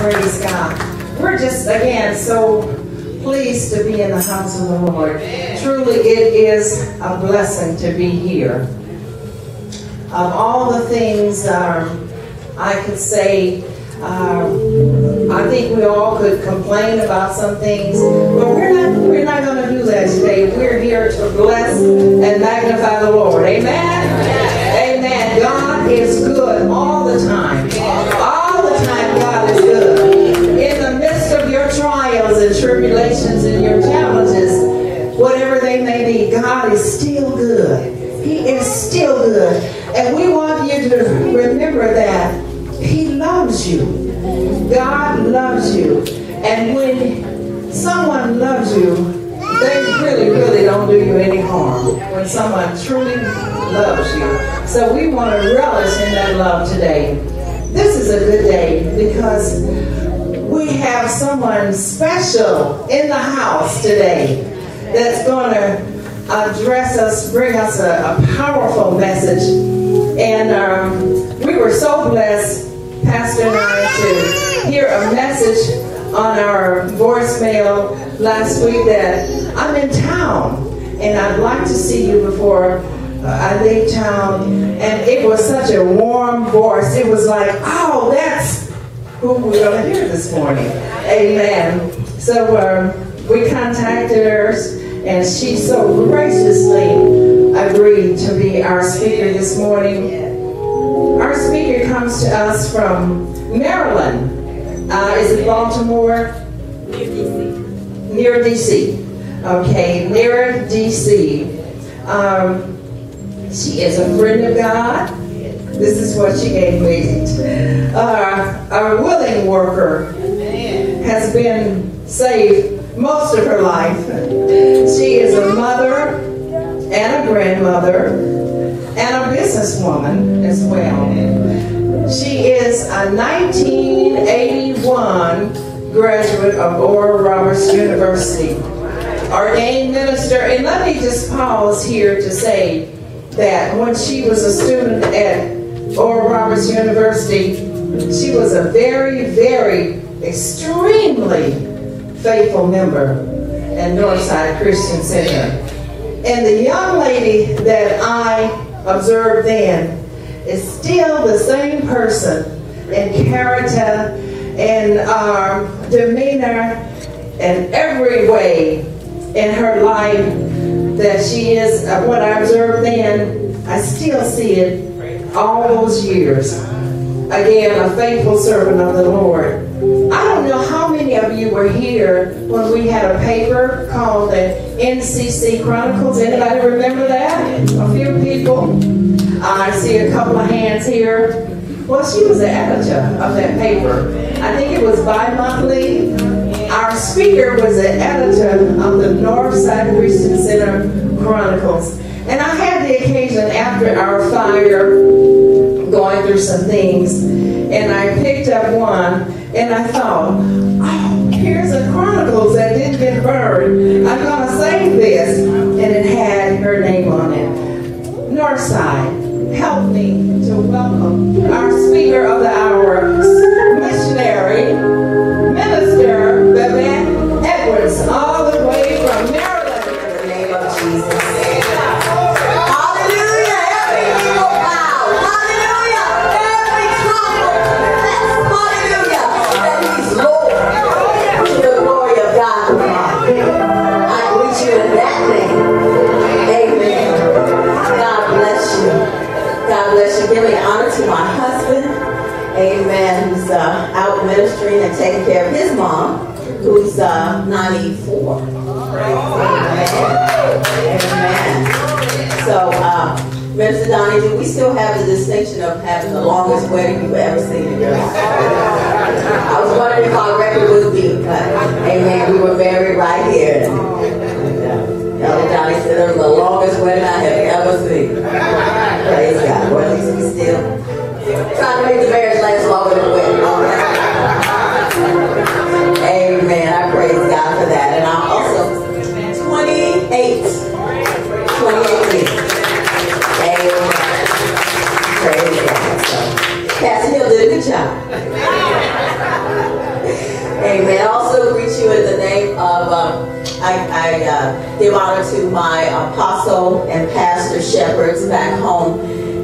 Praise God. We're just, again, so pleased to be in the house of the Lord. Truly, it is a blessing to be here. Of all the things um, I could say, uh, I think we all could complain about some things, but we're not, we're not going to do that today. We're here to bless and magnify the Lord. Amen? Amen. God is good all the time. Trials and tribulations and your challenges, whatever they may be, God is still good. He is still good. And we want you to remember that He loves you. God loves you. And when someone loves you, they really, really don't do you any harm. When someone truly loves you. So we want to relish in that love today. This is a good day because we have someone special in the house today that's going to address us, bring us a, a powerful message. And um, we were so blessed, Pastor and I, to hear a message on our voicemail last week that I'm in town and I'd like to see you before uh, I leave town. And it was such a warm voice. It was like, oh, that's who we're going to hear this morning. Amen. So um, we contacted her and she so graciously agreed to be our speaker this morning. Our speaker comes to us from Maryland. Uh, is it Baltimore? Near DC. Near DC. Okay, near DC. Um, she is a friend of God. This is what she gave me. Uh, a willing worker has been saved most of her life. She is a mother and a grandmother and a businesswoman as well. She is a 1981 graduate of Oral Roberts University, ordained minister. And let me just pause here to say that when she was a student at Oral Roberts University, she was a very, very, extremely faithful member at Northside Christian Center. And the young lady that I observed then is still the same person in character and uh, demeanor and every way in her life that she is uh, what I observed then. I still see it all those years. Again, a faithful servant of the Lord. I don't know how many of you were here when we had a paper called the NCC Chronicles. Anybody remember that? A few people. I see a couple of hands here. Well, she was the editor of that paper. I think it was bi-monthly. Our speaker was the editor of the Northside Christian Center Chronicles. And I the occasion after our fire going through some things, and I picked up one and I thought, oh, here's a Chronicles that didn't get burned. I'm going to save this. And it had her name on it. Northside, help me to welcome our speaker of the taking care of his mom, who's uh, 94. Amen. Amen. So, uh, Minister Donnie, do we still have the distinction of having the longest wedding you've ever seen in your life? I was wondering if our record would be, but amen, we were married right here. And, uh, Elder Donnie said it was the longest wedding I have ever seen. Praise God. Or at least we still trying to make the marriage last longer than the wedding. Amen. I praise God for that. And I also, 28. 28 weeks. Amen. Praise God. So, Pastor Hill did a good job. Amen. I also greet you in the name of, um, I, I uh, give honor to my apostle and pastor shepherds back home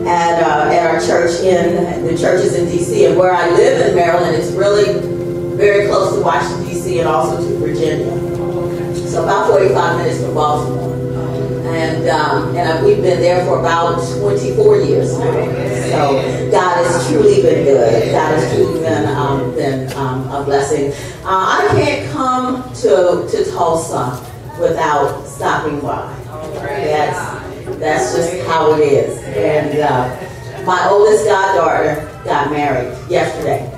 at, uh, at our church in the churches in D.C. and where I live in Maryland. It's really very close to Washington D.C. and also to Virginia. So about 45 minutes from Baltimore. And, um, and we've been there for about 24 years now. So God has truly been good. God has truly been, um, been um, a blessing. Uh, I can't come to, to Tulsa without stopping by. That's, that's just how it is. And uh, my oldest goddaughter got married yesterday.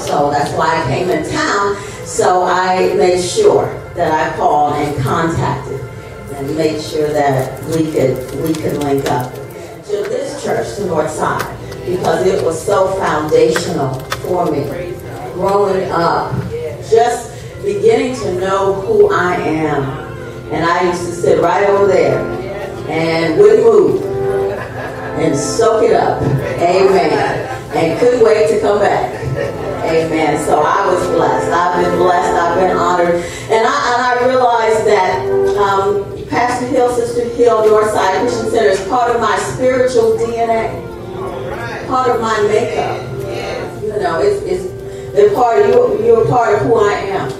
So that's why I came in town. So I made sure that I called and contacted and made sure that we could we could link up to this church, the North Side, because it was so foundational for me growing up, just beginning to know who I am. And I used to sit right over there and wouldn't move and soak it up. Amen. And couldn't wait to come back. Amen. So I was blessed. I've been blessed. I've been honored. And I, and I realized that um, Pastor Hill, Sister Hill, Northside Christian Center is part of my spiritual DNA, part of my makeup. You know, it's, it's they're part of you. You're part of who I am,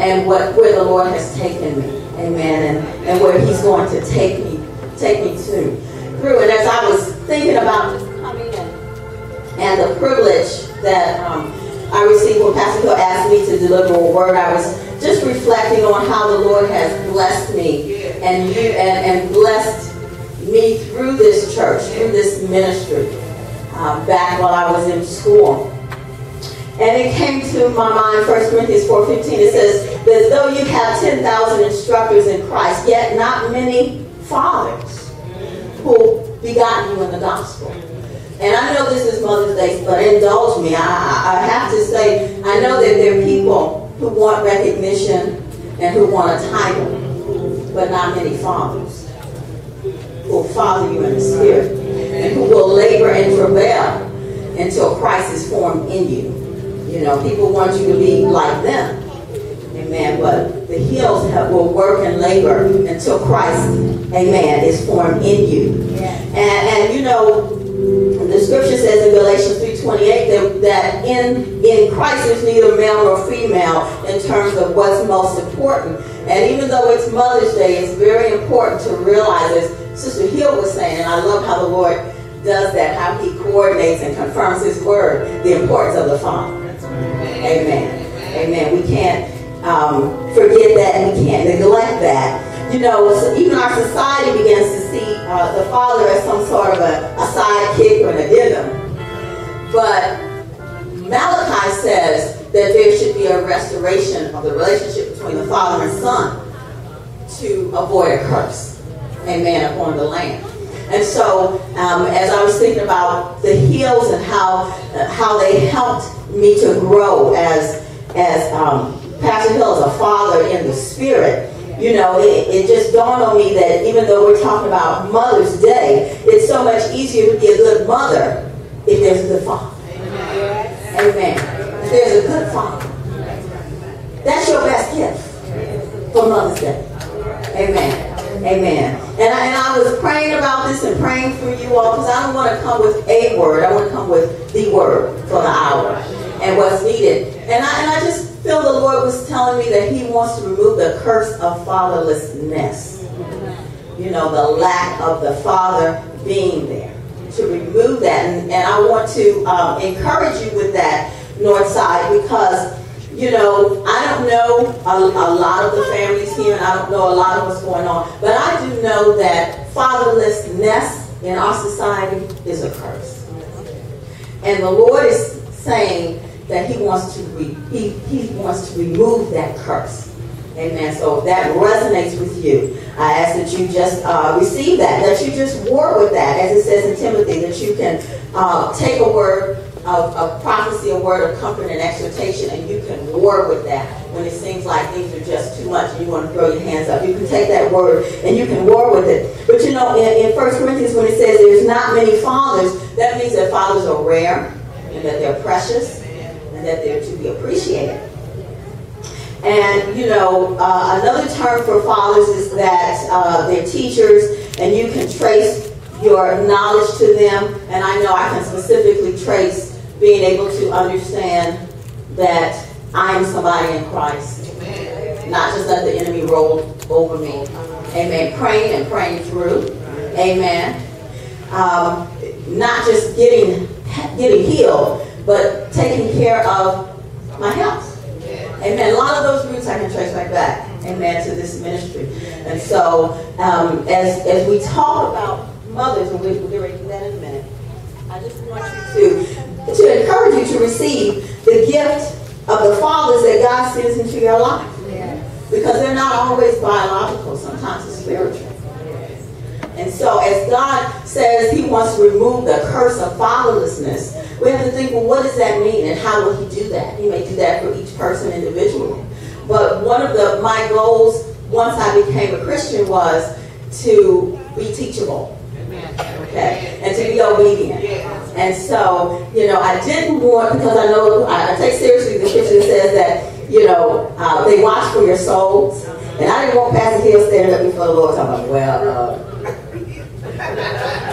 and what where the Lord has taken me. Amen. And, and where He's going to take me, take me to through. And as I was thinking about coming in, and the privilege that um, I received when Pastor Hill asked me to deliver a word, I was just reflecting on how the Lord has blessed me and you and, and blessed me through this church, through this ministry, uh, back while I was in school. And it came to my mind, 1 Corinthians 4.15, it says, that though you have 10,000 instructors in Christ, yet not many fathers who begot you in the gospel. And I know this is Mother's Day, but indulge me. I, I have to say, I know that there are people who want recognition and who want a title but not many fathers who will father you in the spirit and who will labor and travail until Christ is formed in you. You know, people want you to be like them. Amen. But the hills have, will work and labor until Christ, amen, is formed in you. And, and you know, the scripture says in Galatians 3.28 that, that in, in Christ there's neither male nor female in terms of what's most important. And even though it's Mother's Day, it's very important to realize, as Sister Hill was saying, and I love how the Lord does that, how he coordinates and confirms his word, the importance of the Father. Amen. Amen. We can't um, forget that and we can't neglect that. You know, so even our society begins to see uh, the father as some sort of a, a sidekick or an addendum. But Malachi says that there should be a restoration of the relationship between the father and son to avoid a curse, amen, upon the land. And so, um, as I was thinking about the hills and how uh, how they helped me to grow as as um, Pastor Hill is a father in the spirit, you know, it, it, just dawned on me that even though we're talking about Mother's Day, it's so much easier to be a good mother if there's a good father. Amen. Amen. If there's a good father. That's your best gift for Mother's Day. Amen. Amen. And I, and I was praying about this and praying for you all because I don't want to come with a word. I want to come with the word for the hour and what's needed. And I, and I just feel the Lord was telling me that he wants to remove the curse of fatherlessness. You know, the lack of the father being there. To remove that. And, and I want to um, encourage you with that, Northside, because you know, I don't know a, a, lot of the families here, and I don't know a lot of what's going on, but I do know that fatherlessness in our society is a curse. And the Lord is saying that He wants to re, he, he wants to remove that curse. Amen. So if that resonates with you, I ask that you just uh, receive that, that you just war with that, as it says in Timothy, that you can uh, take a word of, prophecy, a word of comfort and exhortation, and you can war with that when it seems like things are just too much and you want to throw your hands up. You can take that word and you can war with it. But you know, in, in 1 Corinthians, when it says there's not many fathers, that means that fathers are rare and that they're precious that they're to be appreciated. And, you know, uh, another term for fathers is that uh, they're teachers and you can trace your knowledge to them. And I know I can specifically trace being able to understand that I am somebody in Christ. Not just let the enemy roll over me. Amen. Praying and praying through. Amen. Um, not just getting getting healed, but taking care of my health. Amen. A lot of those roots I can trace right back. Amen. To this ministry. And so um, as as we talk about mothers, and we'll get ready to that in a minute. I just want you to to encourage you to receive the gift of the fathers that God sends into your life. Because they're not always biological, sometimes it's spiritual. And so as God says he wants to remove the curse of fatherlessness, we have to think, well, what does that mean and how will he do that? He may do that for each person individually. But one of the my goals once I became a Christian was to be teachable. Okay, and to be obedient. And so, you know, I didn't want, because I know, I, take seriously the scripture that says that, you know, uh, they watch for your souls. And I didn't want Pastor Hill standing up before the Lord talking about, well, uh,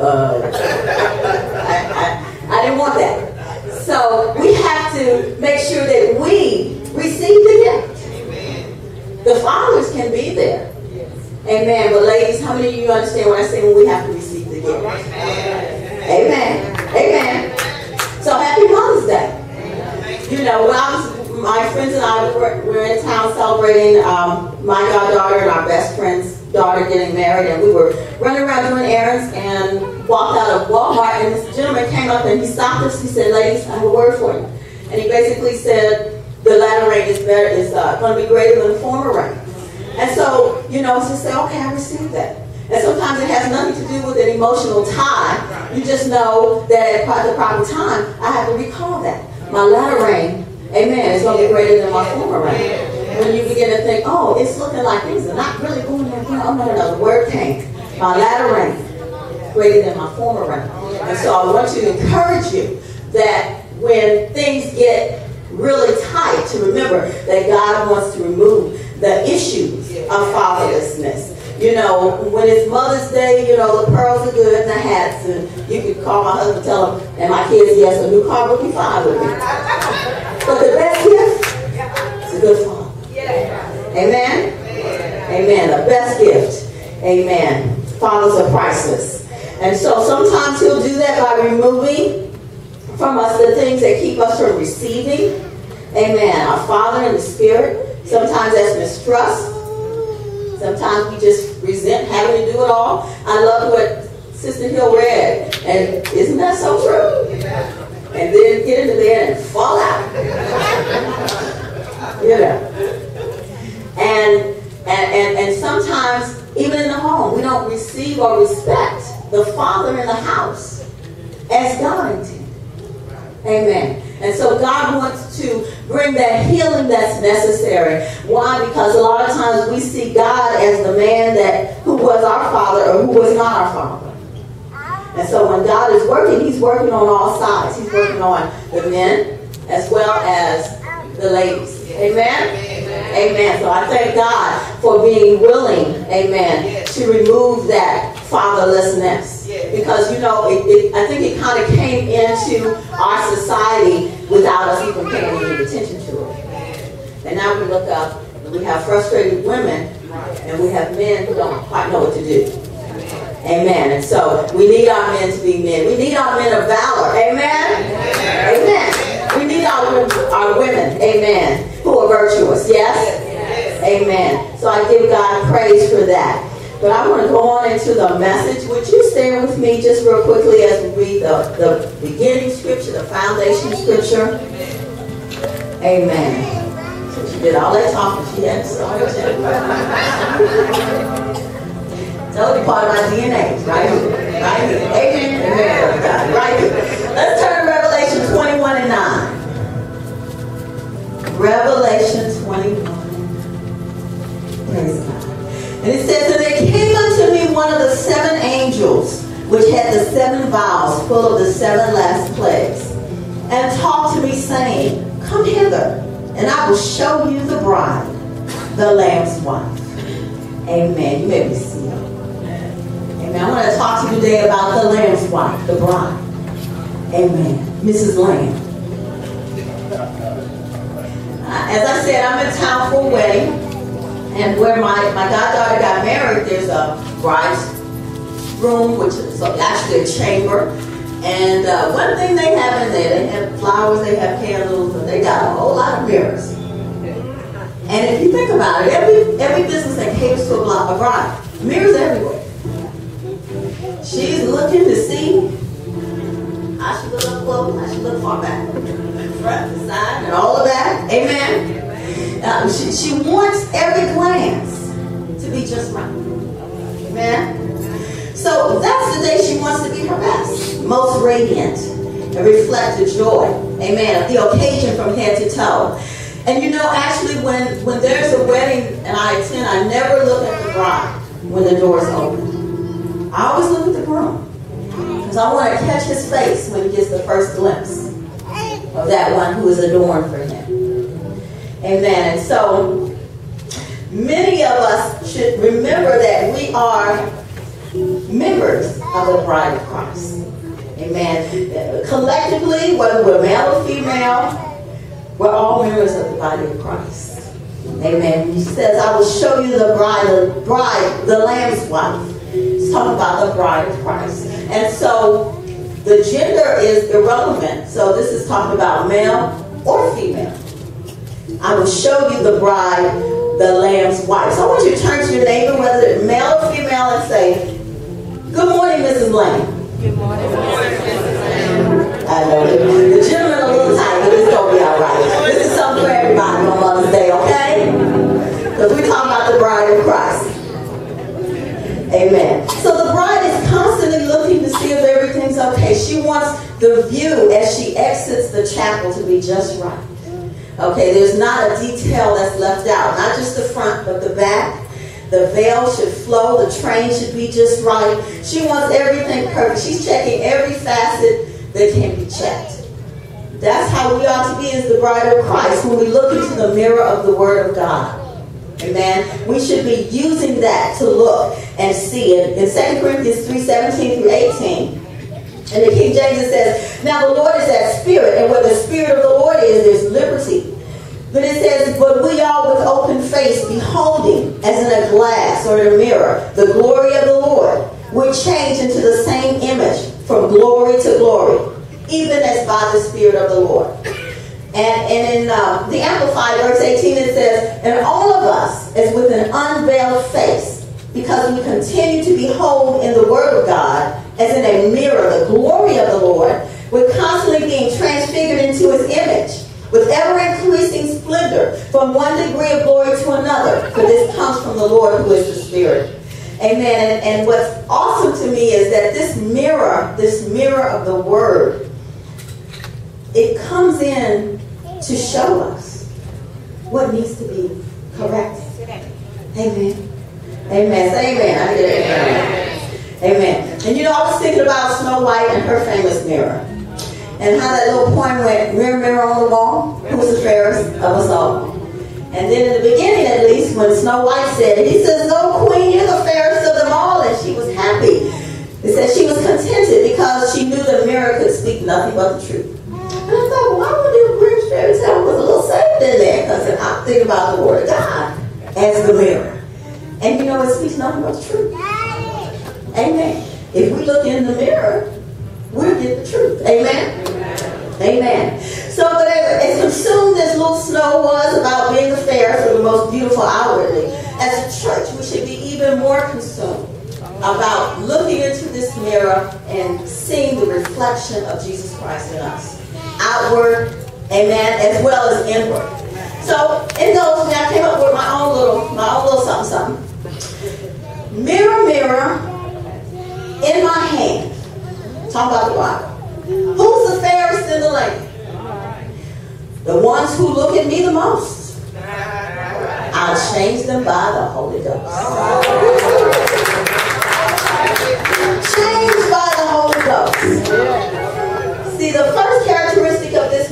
uh, I, I, I didn't want that. So we have to make sure that we receive the gift. The fathers can be there. Amen. But ladies, how many of you understand what I say when we have to receive the gift? Amen. Amen. So happy Mother's Day. You know, when I was my friends and I were, were in town celebrating um, my goddaughter and our best friend's daughter getting married, and we were running around doing errands and walked out of Walmart, and this gentleman came up and he stopped us. He said, "Ladies, I have a word for you," and he basically said, "The latter rain is better is uh, going to be greater than the former rain." And so, you know, to say, "Okay, I received that." And sometimes it has nothing to do with an emotional tie. You just know that at the proper time, I have to recall that. My latter rain Amen. is going to be greater than my former rain. When you begin to think, oh, it's looking like things are not really going that well. Oh, no, no, the word came. My latter rain greater than my former rain. And so I want to encourage you that when things get really tight, to remember that God wants to remove the issues of fatherlessness. You know, when it's Mother's Day, you know, the pearls are good and the hats, and you can call my husband tell him, and my kids, yes, a new car will be fine with me. But the best gift is a good father. Amen? Amen. The best gift. Amen. Fathers are priceless. And so sometimes he'll do that by removing from us the things that keep us from receiving. Amen. Our Father in the Spirit. Sometimes that's mistrust. Sometimes we just resent having to do it all. I love what Sister Hill read. And isn't that so true? and then get into bed and fall out. you know. And, and, and, sometimes, even in the home, we don't receive or respect the father in the house as God intended. Amen. And so God wants to bring that healing that's necessary. Why? Because a lot of times we see God as the man that who was our father or who was not our father. And so when God is working, he's working on all sides. He's working on the men as well as the ladies. Amen? Amen. So I thank God for being willing, amen, yes. to remove that fatherlessness. Yes. Because, you know, it, it, I think it kind of came into our society without us even paying any attention to it. And now we look up and we have frustrated women and we have men who don't quite know what to do. Amen. And so we need our men to be men. We need our men of valor. Amen. Amen. amen. We need our, our women. Amen. Virtuous. Yes? yes? Amen. So I give God praise for that. But I want to go on into the message. Would you stay with me just real quickly as we read the, the beginning scripture, the foundation scripture? Amen. So she did all that talking. She hadn't started yet. You part of my DNA. Right here. Right here. Amen. Amen. Right here. Let's turn to Revelation 21 and 9. Revelation 21. Praise God. And it says, And there came unto me one of the seven angels, which had the seven vials full of the seven last plagues, and talked to me, saying, Come hither, and I will show you the bride, the Lamb's wife. Amen. You may be seated. Amen. I want to talk to you today about the Lamb's wife, the bride. Amen. Mrs. Lamb. As I said, I'm in town for a wedding. And where my, my goddaughter got married, there's a bride's room, which is actually a chamber. And uh, one thing they have in there, they have flowers, they have candles, and they got a whole lot of mirrors. And if you think about it, every every business that caters to a, block a bride, mirrors everywhere. She's looking to see how she look up close, how she look far back, front, the side, and all of that. Amen. Uh, she, she wants every glance to be just right. Amen. So that's the day she wants to be her best, most radiant, and reflect the joy. Amen. Of the occasion from head to toe. And you know, actually, when, when there's a wedding and I attend, I never look at the bride when the doors open. I always look at the groom. Because I want to catch his face when he gets the first glimpse of that one who is adorned for him. Amen. And so, many of us should remember that we are members of the bride of Christ. Amen. Collectively, whether we're male or female, we're all members of the body of Christ. Amen. He says, I will show you the bride, the bride, the lamb's wife. He's talking about the bride of Christ. And so the gender is irrelevant. So this is talking about male or female. I will show you the bride, the lamb's wife. So I want you to turn to your neighbor, whether it's male or female, and say, Good morning, Mrs. Lamb. Good morning, Mrs. Lamb. I know the gentleman a little tight, but it's gonna be all right. This is something for everybody on Mother's Day, okay? Because we're talking about the bride of Christ. Amen. So the bride is constantly to see if everything's okay. She wants the view as she exits the chapel to be just right. Okay, there's not a detail that's left out. Not just the front, but the back. The veil should flow. The train should be just right. She wants everything perfect. She's checking every facet that can be checked. That's how we ought to be as the bride of Christ when we look into the mirror of the Word of God. Amen. We should be using that to look and see it. In 2 Corinthians 3 17 through 18, and the King James says, Now the Lord is that spirit, and where the spirit of the Lord is, there's liberty. But it says, But we all with open face, beholding as in a glass or in a mirror, the glory of the Lord, would change into the same image from glory to glory, even as by the Spirit of the Lord. And, and in uh, the Amplified, verse 18, it says, And all of us, is with an unveiled face, because we continue to behold in the Word of God, as in a mirror, the glory of the Lord, we're constantly being transfigured into His image with ever increasing splendor from one degree of glory to another. For this comes from the Lord who is the Spirit. Amen. And, and what's awesome to me is that this mirror, this mirror of the Word, it comes in to show us what needs to be corrected. Amen. Amen. Say amen. I it. Amen. amen. And you know, I was thinking about Snow White and her famous mirror. And how that little poem went, mirror, mirror on the wall, who's the fairest of us all? And then in the beginning, at least, when Snow White said he says, No, queen, you're the fairest of them all. And she was happy. It said she was contented because she knew the mirror could speak nothing but the truth. Well, I wonder if Grimm's fairy tale was a little saved in there because I'm thinking about the word of God as the mirror. And you know, it speaks nothing but the truth. Amen. If we look in the mirror, we'll get the truth. Amen. Amen. So, but as consumed as little Snow was about being the fairest or the most beautiful outwardly, as a church, we should be even more consumed about looking into this mirror and seeing the reflection of Jesus Christ in us. Outward, amen, as well as inward. So in those, I came up with my own little, my own little something, something. Mirror, mirror, in my hand. Talk about the Bible. Who's the fairest in the land? The ones who look at me the most. I'll change them by the Holy Ghost. Changed by the Holy Ghost. See, the first this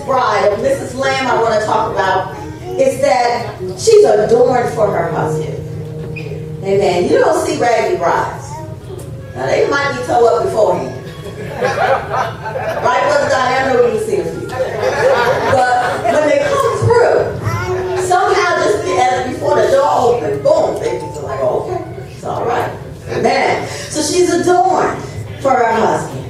bride, of Mrs. Lamb, I want to talk about, is that she's adorned for her husband. Amen. You don't see raggedy brides. Now they might be toe up beforehand. right, Brother Don? I know you see a few. But when they come through, somehow just as before the door opened, boom, they just like, oh, okay, it's all right. Amen. So she's adorned for her husband.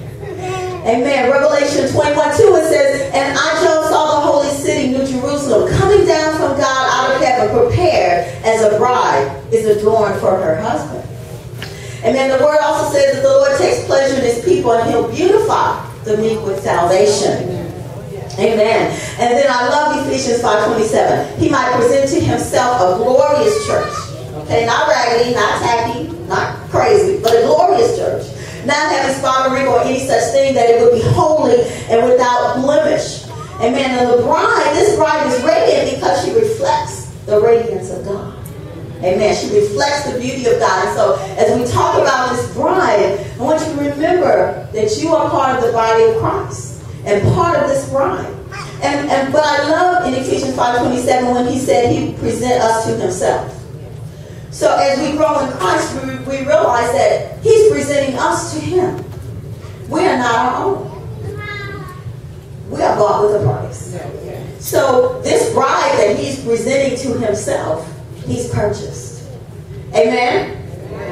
Amen. Revelation 21 2 it says, And I John saw the holy city, New Jerusalem, coming down from God out of heaven, prepared as a bride is adorned for her husband. Amen. The word also says that the Lord takes pleasure in his people and he'll beautify the meek with salvation. Amen. And then I love Ephesians 5.27. He might present to himself a glorious church. Okay, not raggedy, not tacky, not crazy, but a glorious church. Not having spot or wrinkle or any such thing that it would be holy and without blemish. Amen. And the bride, this bride is radiant because she reflects the radiance of God. Amen. She reflects the beauty of God. And so as we talk about this bride, I want you to remember that you are part of the body of Christ and part of this bride. And, and but I love in Ephesians 5.27 when he said he present us to himself. So as we grow in Christ, we, we realize that he's presenting us to him. We are not our own. We are bought with a price. So this bride that he's presenting to himself, he's purchased. Amen?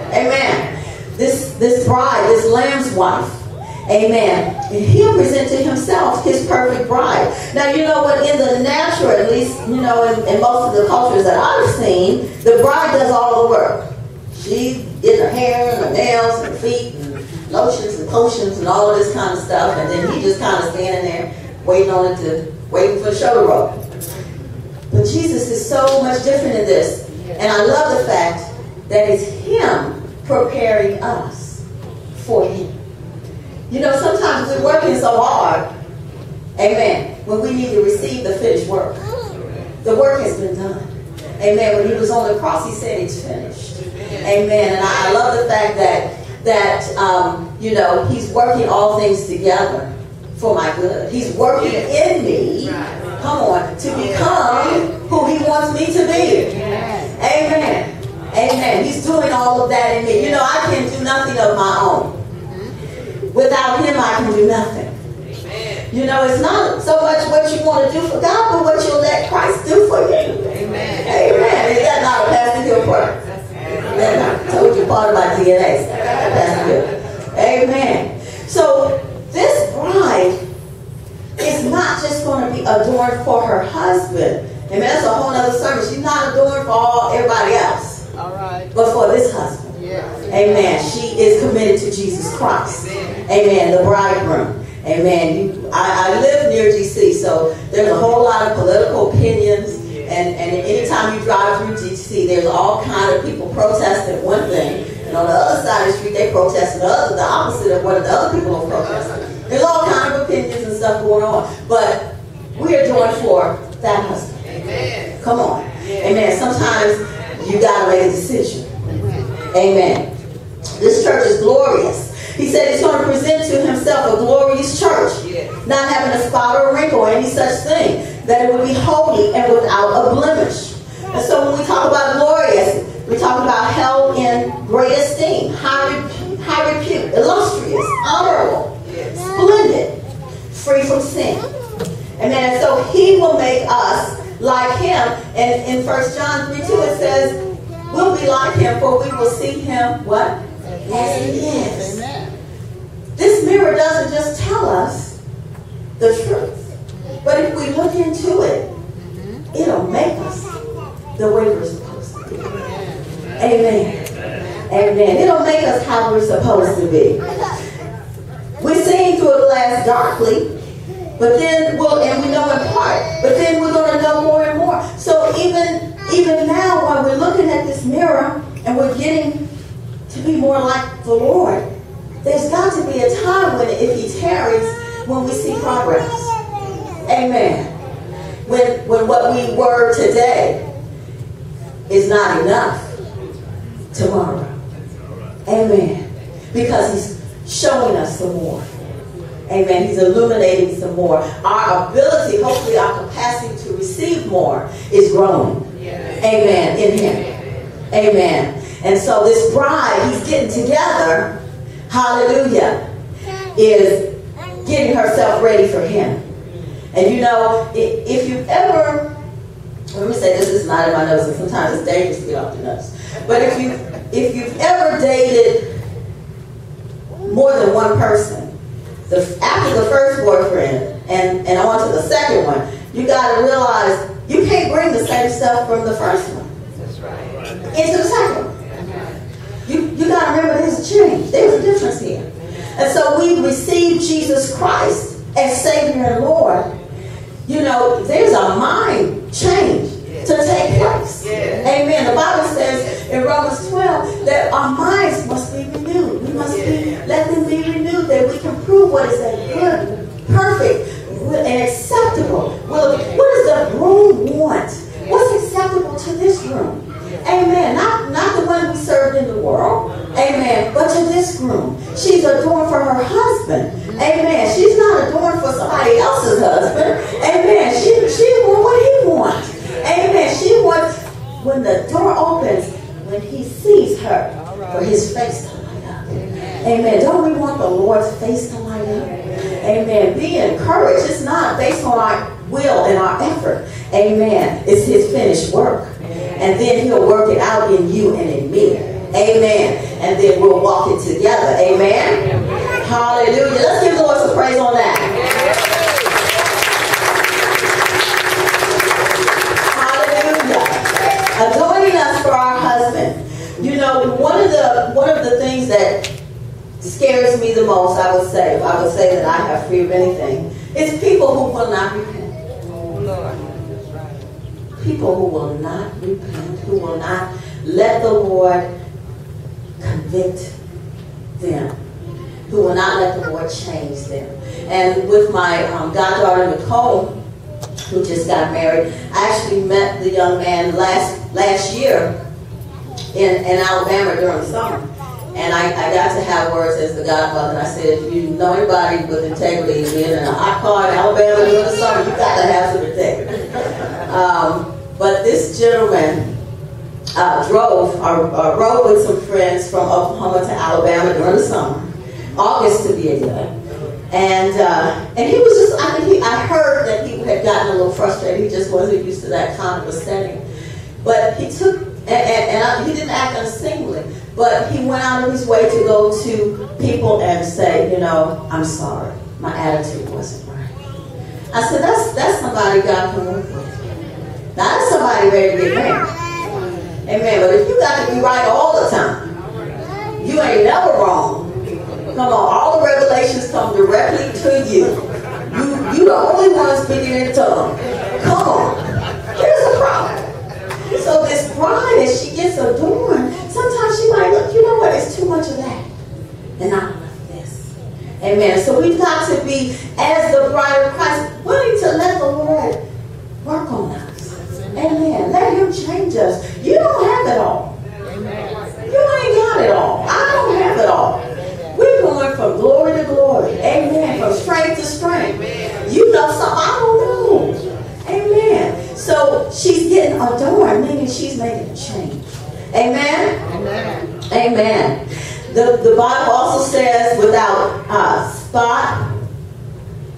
Amen. This, this bride, this lamb's wife, Amen. And he'll present to himself his perfect bride. Now, you know what? In the natural, at least, you know, in, in, most of the cultures that I've seen, the bride does all the work. She did her hair and her nails and her feet and lotions and potions and all of this kind of stuff. And then he just kind of standing there waiting on it to, waiting for the show to roll. But Jesus is so much different in this. And I love the fact that it's him preparing us for him. You know, sometimes we're working so hard, amen, when we need to receive the finished work. The work has been done. Amen. When he was on the cross, he said it's finished. Amen. And I, love the fact that that um, you know he's working all things together for my good. He's working in me. Come on, to become who he wants me to be. Amen. Amen. He's doing all of that in me. You know, I can't do nothing of my own. Without him, I can do nothing. Amen. You know, it's not so much what you want to do for God, but what you'll let Christ do for you. Amen. Amen. Is that not a Pastor Hill prayer? Amen. I told you part of my DNA. Pastor Hill. Amen. So this bride is not just going to be adorned for her husband. Amen. That's a whole other service. She's not adorned for all everybody else. All right. But for this husband. Amen. She is committed to Jesus Christ. Amen. The bridegroom. Amen. You, I, I, live near DC, so there's a whole lot of political opinions. And, and anytime you drive through DC, there's all kind of people protesting one thing. And on the other side of the street, they protest the other, the opposite of what the other people are protesting. There's all kind of opinions and stuff going on. But we are joined for that husband. Amen. Come on. Amen. Sometimes you got to make a decision. Amen. This church is glorious. He said he's going to present to himself a glorious church, not having a spot or a wrinkle or any such thing, that it would be holy and without a blemish. And so when we talk about glorious, we talk about held in great esteem, high, high repute, illustrious, honorable, splendid, free from sin. Amen. And so he will make us like him. And in 1 John 3 2 it says, we'll be like him, for we will see him what? as he is. Amen. This mirror doesn't just tell us the truth, but if we look into it, mm-hmm. it'll make us the way we're supposed to be. Amen. Amen. It'll make us how we're supposed to be. We're seeing through a glass darkly, but then we'll and we know in part, but then we're gonna know more and more. So even even now while we're looking at this mirror and we're getting to be more like the Lord, there's got to be a time when, if He tarries, when we see progress. Amen. When, when what we were today is not enough tomorrow. Amen. Because He's showing us some more. Amen. He's illuminating some more. Our ability, hopefully our capacity to to receive more is growing. Amen. In him. Amen. And so this bride, he's getting together, hallelujah, is getting herself ready for him. And you know, if you've ever, let me say this, is not in my notes, and sometimes it's dangerous to get off the notes. But if you if you've ever dated more than one person, the, after the first boyfriend and, and on to the second one, you got to realize you can't bring the same stuff from the first one That's right. into the second one. You, you got to remember there's a change. There's a difference here. And so we receive Jesus Christ as Savior and Lord. You know, there's a mind change to take place. Amen. The Bible says in Romans 12 that our minds must be renewed. We must be, let them be renewed that we can prove what is that good, perfect, and acceptable. Well, During the summer, August to be exact. And uh, and he was just I mean he, I heard that he had gotten a little frustrated. He just wasn't used to that kind of a setting. But he took and, and, and I, he didn't act unseemly. But he went out of his way to go to people and say, you know, I'm sorry, my attitude wasn't right. I said that's that's somebody God can work with. Now that's somebody ready to get married. Amen. But if you got to be right all the time, you ain't never wrong. Come on, all the revelations come directly to you. You you the only one speaking in tongues. Come on. Here's the problem. So this bride, as she gets adorned, sometimes she might look, you know what, it's too much of that. And not enough this. Amen. So we've got to be, as the bride of Christ, willing to let the Lord work on us. Amen. Let him change us. You don't have it all. You ain't got it all. I don't have it all. We're going from glory to glory. Amen. From strength to strength. You know something I don't know. Amen. So she's getting adorned, meaning she's making a change. Amen. Amen. Amen. The, the Bible also says without uh, spot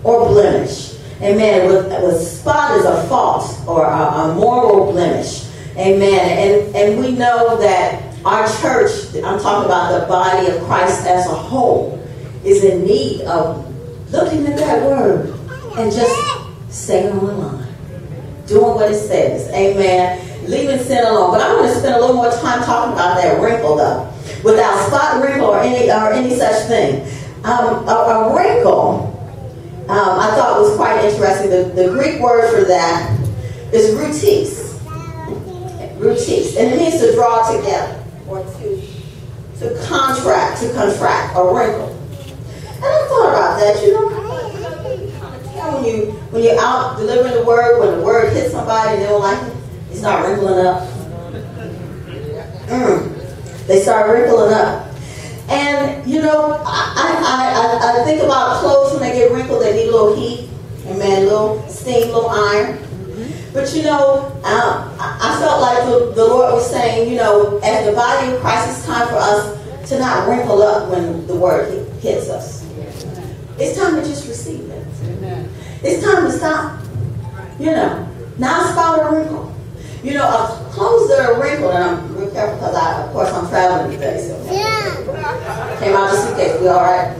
or blemish. Amen. With, with spot is a fault or a, a moral blemish. Amen. And, and we know that our church, I'm talking about the body of Christ as a whole, is in need of looking at that word and just staying on the line. Doing what it says. Amen. Leaving sin alone. But I want to spend a little more time talking about that wrinkle though. Without spot, wrinkle, or any or any such thing. Um, a, a wrinkle, um, I thought was quite interesting. The, the Greek word for that is rutis. Rutis. And it means to draw together or to to contract, to contract, a wrinkle. And I thought about that, you know, when you when you're out delivering the word, when the word hits somebody and they don't like it, they start wrinkling up. Mm. They start wrinkling up. And you know, I, I, I, I think about clothes when they get wrinkled, they need a little heat, and man, a little steam, a little iron. But you know, I felt like the, the Lord was saying, you know, as the body of Christ, it's time for us to not wrinkle up when the word hits us. It's time to just receive. It's time to stop. You know, not spot a wrinkle. You know, clothes that are and I'm real careful because I, of course, I'm traveling today, so yeah. came out just in case. We all right?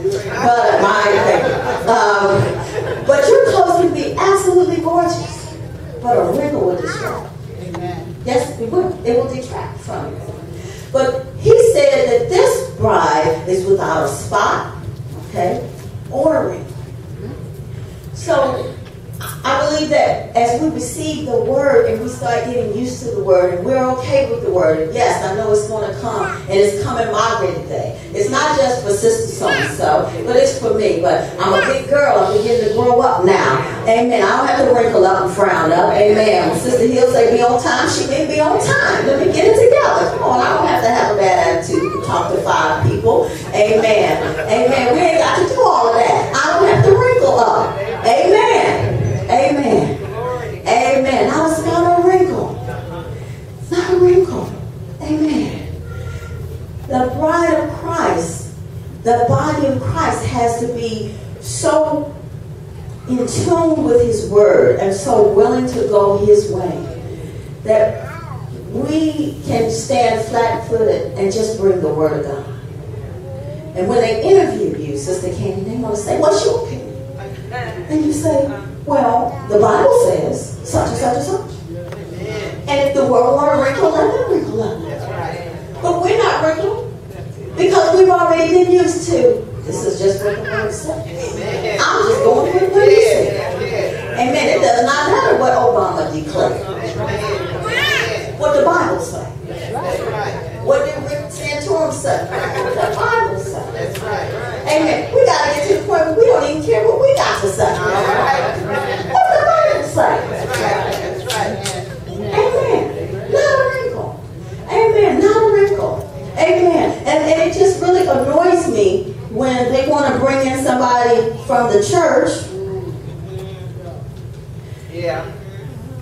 Yeah.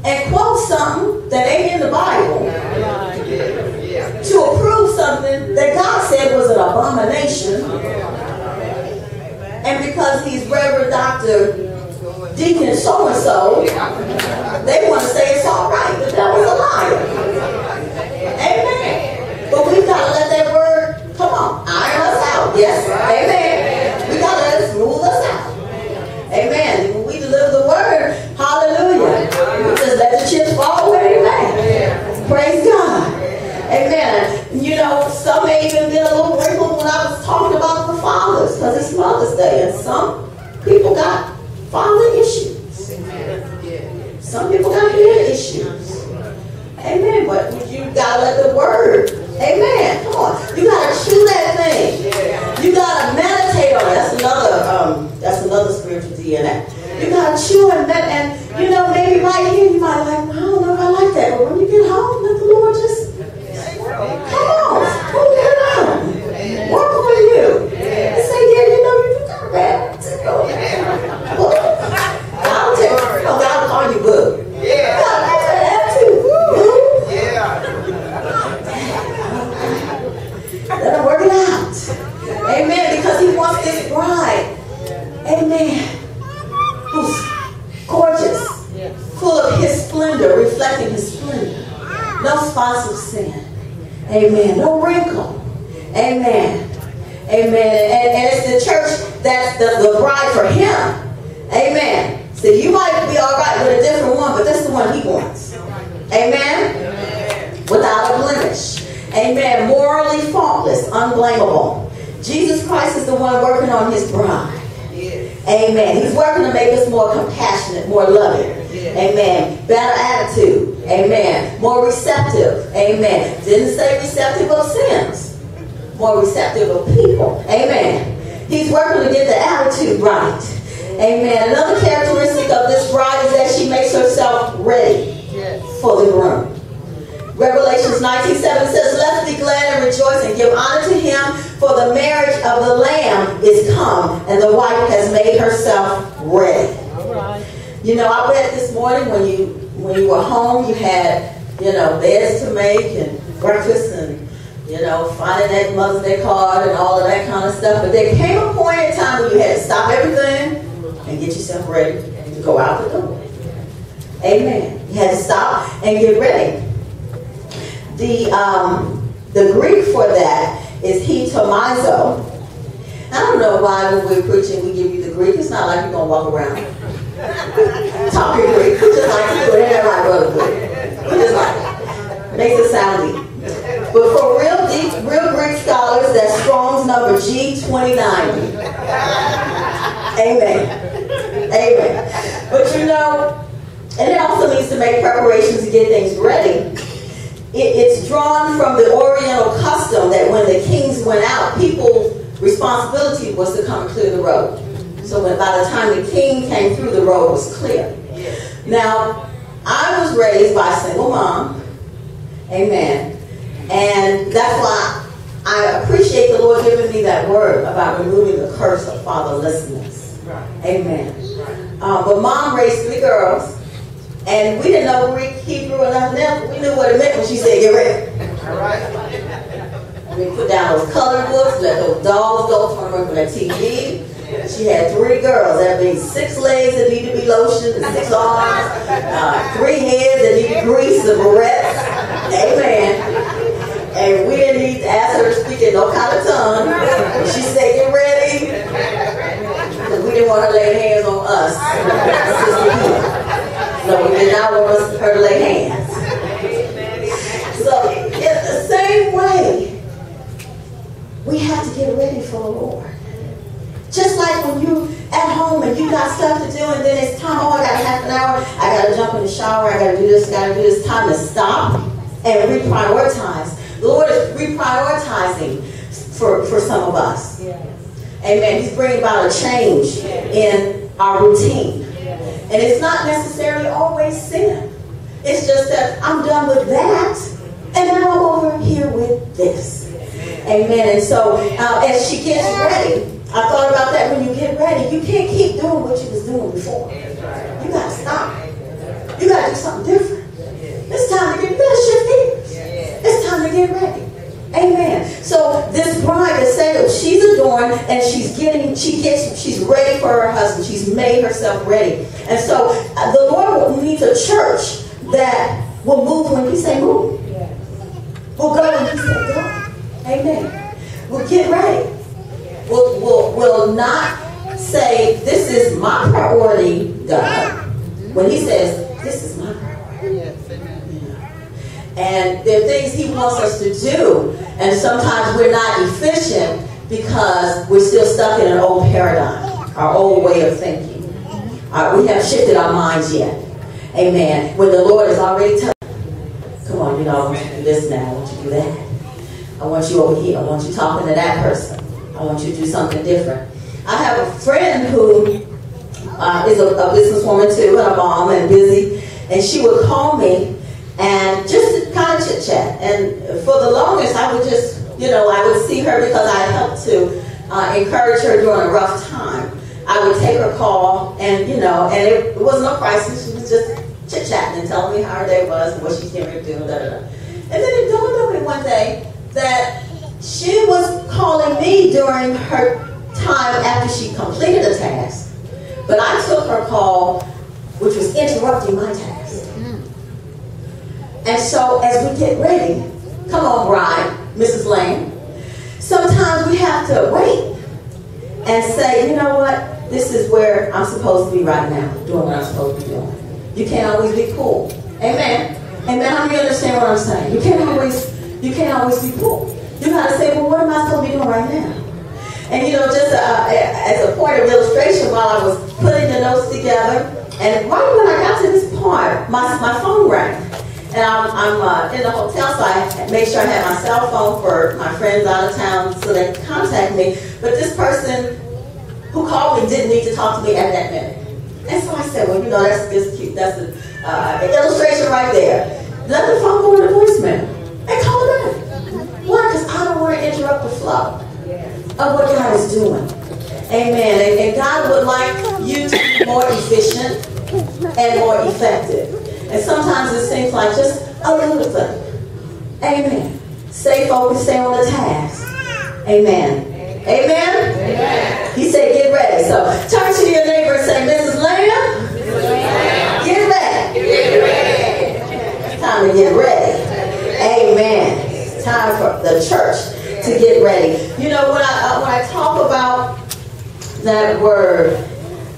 And quote something that ain't in the Bible to approve something that God said was an abomination. And because he's Reverend Dr. Deacon so and so, they want to say it's all right. The devil's a liar. Amen. But we've got to let that word, come on, iron us out. Yes. Amen. We got to let it smooth us out. Amen. When we deliver the word, hallelujah. Just let the chips fall where they may. Praise God. Amen. You know, some may even been a little wrinkled when I was talking about the fathers, because it's Mother's Day, and some people got father issues. Some people got head issues. Amen. But you gotta let the word. Amen. Come on. You gotta chew that thing. You gotta meditate on it. That's another um, that's another spiritual DNA. You gotta chew and med and you know, maybe right here you might like, I don't know if I like that. But when you get home, let the Lord just Come on, pull it out. Work on you. And say, yeah, you know, you do kind of bad. I'll take you. No, God will call you good. Yeah. God will say that too. Yeah. Let him work it out. Amen. Because he wants this bride. Amen. Who's gorgeous. Full of his splendor, reflecting his splendor. No spots of sin. Amen. No wrinkle. Amen. Amen. And, and it's the church that's the, the bride for him. Amen. So you might be all right with a different one, but this is the one he wants. Amen. Amen. Without a blemish. Amen. Morally faultless, unblameable. Jesus Christ is the one working on his bride. Amen. He's working to make us more compassionate, more loving. Amen. Better attitude. Amen. More receptive. Amen. Didn't say receptive of sins. More receptive of people. Amen. He's working to get the attitude right. Amen. Another characteristic of this bride is that she makes herself ready for the groom. Revelations 19 7 says, Let's be glad and rejoice and give honor to him, for the marriage of the Lamb is come, and the wife has made herself ready. You know, I read this morning when you when you were home, you had you know beds to make and breakfast and you know finding that Mother's Day card and all of that kind of stuff. But there came a point in time when you had to stop everything and get yourself ready to go out the door. Amen. You had to stop and get ready. The um, the Greek for that is hetoimazo. I don't know why when we're preaching we give you the Greek. It's not like you're gonna walk around talking Greek. We just like to do it. like brother Greek. We just like it. Makes it sound deep. But for real deep, real Greek scholars, that's Strong's number G29. Amen. Amen. But you know, and it also means to make preparations to get things ready. It, it's drawn from the Oriental custom that when the kings went out, people's responsibility was to come and clear the road. So when, by the time the king came through, the road was clear. Now, I was raised by a single mom. Amen. And that's why I appreciate the Lord giving me that word about removing the curse of fatherlessness. Amen. Um, but mom raised three girls. And we didn't know Greek, Hebrew, or nothing else. We knew what it meant when she said, get ready. All right. We put down those colored books, let those dolls go her from the TV. She had three girls. That means six legs that need to be lotioned, and six arms, uh, three heads that need to grease and barrettes. Amen. And we didn't need to ask her to speak in no kind of tongue. She said, get ready. Because we didn't want her to lay hands on us. So we did not want her to lay hands. So in the same way, we have to get ready for the Lord. Like when you at home and you got stuff to do and then it's time, oh, I got half an hour, I got to jump in the shower, I got to do this, I got to do this. Time to stop and reprioritize. The Lord is reprioritizing for, for some of us. Yes. Amen. He's bringing about a change in our routine. And it's not necessarily always sin. It's just that I'm done with that, and now I'm over here with this. Amen. And so uh, as she gets ready, I thought about that when you get ready. You can't keep doing what you was doing before. You got to stop. You got to do something different. It's time to get, to shift gears. It's time to get ready. Amen. So this bride is saying she's adorned and she's getting, she gets, she's ready for her husband. She's made herself ready. And so uh, the Lord needs a church that will move when He say move. We'll go when He say go. Amen. We'll get ready will, will, will not say, This is my priority, God, when He says, This is my priority. Yes, amen. And there are things He wants us to do, and sometimes we're not efficient because we're still stuck in an old paradigm, our old way of thinking. Uh, we haven't shifted our minds yet. Amen. When the Lord is already told come on, you know, I want you to do this now, I want you to do that. I want you over here, I want you talking to that person. I want you to do something different. I have a friend who uh, is a, a businesswoman too, and a mom, and busy, and she would call me and just kind of chit chat. And for the longest, I would just, you know, I would see her because I helped to uh, encourage her during a rough time. I would take her call, and you know, and it, it was no crisis. She was just chit chatting and telling me how her day was and what she's going to do. Da, da, da. And then it dawned on me one day that she was calling me during her time after she completed a task, but I took her call, which was interrupting my task. Hmm. And so as we get ready, come on, bride, Mrs. Lane, sometimes we have to wait and say, you know what, this is where I'm supposed to be right now, doing what I'm supposed to be doing. You can't always be cool. Amen. Amen. How do you understand what I'm saying? You can't always, you can't always be cool. You got to say, well, what am I supposed to be doing right now? And you know, just uh, as a point of illustration, while I was putting the notes together, and right when I got to this part, my, my phone rang. And I'm, I'm uh, in the hotel, so I made sure I had my cell phone for my friends out of town so they could contact me. But this person who called me didn't need to talk to me at that minute. And so I said, well, you know, that's just cute. That's an uh, illustration right there. Let the phone go the voicemail and call back. Why? Because I don't want to interrupt the flow of what God is doing. Amen. And, and God would like you to be more efficient. and more effective. And sometimes it seems like just a little thing. Amen. Stay focused, stay on the task. Amen. Amen? Amen. He said, get ready. So turn to your neighbor and say, Mrs. Lamb, get ready. Get ready. It's time to get ready. Amen. Time for the church to get ready. You know, when I, uh, when I talk about that word,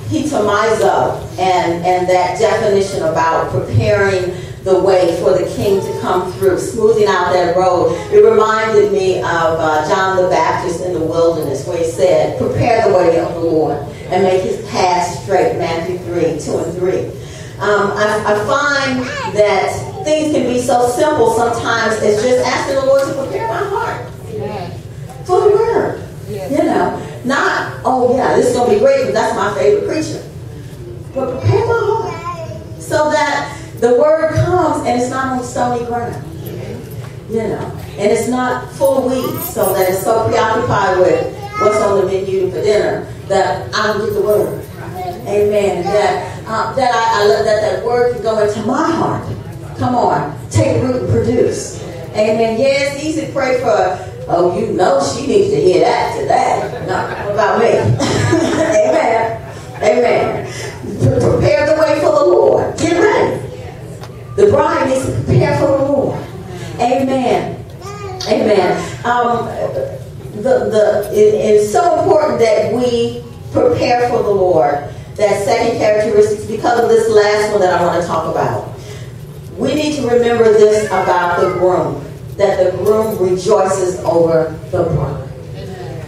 hetoimazo, and, and that definition about preparing the way for the king to come through, smoothing out that road. It reminded me of uh, John the Baptist in the wilderness where he said, prepare the way of the Lord and make his path straight, Matthew 3, 2 and 3. Um, I, I find that things can be so simple sometimes as just asking the Lord to prepare my heart for the word. You know, not, oh yeah, this is going to be great because that's my favorite preacher. But prepare my heart so that the word comes and it's not on stony ground. You know, and it's not full of weeds so that it's so preoccupied with what's on the menu for dinner that I don't get the word. Amen. That uh, that I, I let that that word can go into my heart. Come on, take root and produce. Amen. Yeah, easy to pray for. Oh, you know she needs to hear that today. Not about me. Amen. Amen. Prepare the way for the Lord. Get ready. The bride needs to prepare for the Lord. Amen. Amen. Um, the, the, it, it's so important that we prepare for the Lord. That second characteristic, because of this last one that I want to talk about. We need to remember this about the groom, that the groom rejoices over the bride.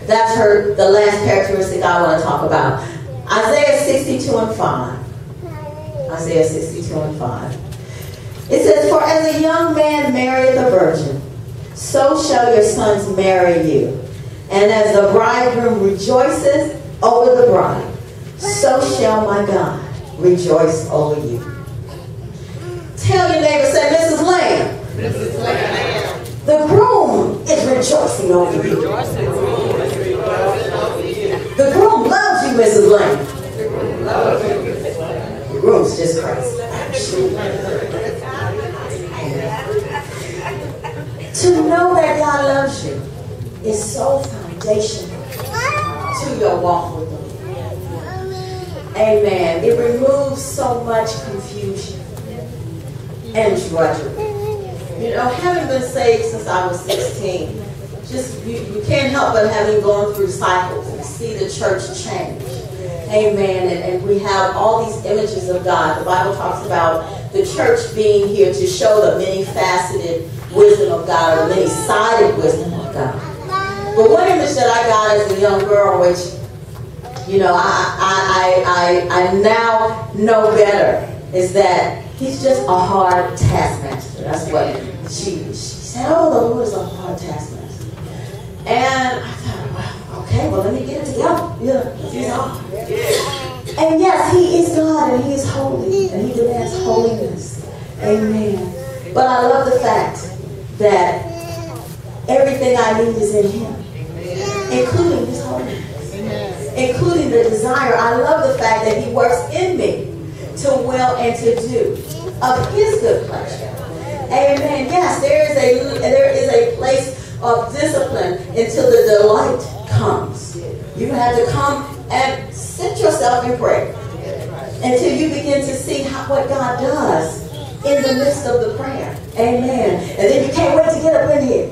That's her, the last characteristic I want to talk about. Isaiah 62 and 5. Isaiah 62 and 5. It says, For as a young man marrieth a virgin, so shall your sons marry you. And as the bridegroom rejoices over the bride, so shall my God rejoice over you. Tell your neighbor, say, Mrs. Lamb. Mrs. Lamb. The groom is rejoicing over you. The groom loves you, Mrs. Lamb. The groom's just crazy. To know that God loves you is so foundational to your walk with Him. Amen. It removes so much confusion and drudgery. You know, having been saved since I was 16, just you, you can't help but having gone through cycles and see the church change. Amen. And, and we have all these images of God. The Bible talks about the church being here to show the many faceted wisdom of God or many-sided wisdom of God. But one image that I got as a young girl, which, you know, I, I, I, I, now know better, is that he's just a hard taskmaster. That's what she, she said, oh, the Lord is a hard taskmaster. And I thought, well, okay, well, let me get it together. Yeah, he's hard. And yes, he is God and he is holy and he demands holiness. Amen. But I love the fact that everything I need is in Him, including His holiness, including the desire. I love the fact that He works in me to will and to do of His good pleasure. Amen. Yes, there is a there is a place of discipline until the delight comes. You have to come and sit yourself in prayer until you begin to see how, what God does in the midst of the prayer. Amen. And then you can't wait to get up in here.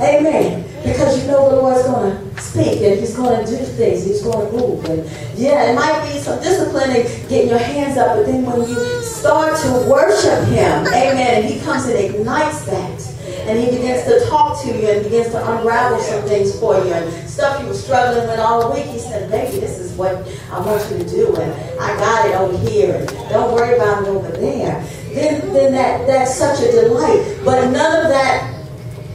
Amen. Because you know the Lord's going to speak and He's going to do things. He's going to move. And yeah, it might be some discipline in getting your hands up, but then when you start to worship Him, amen, and He comes and ignites that. And he begins to talk to you and begins to unravel some things for you and stuff you were struggling with all week. He said, baby, this is what I want you to do. And I got it over here. And don't worry about it over there then, then that, that's such a delight. But none of that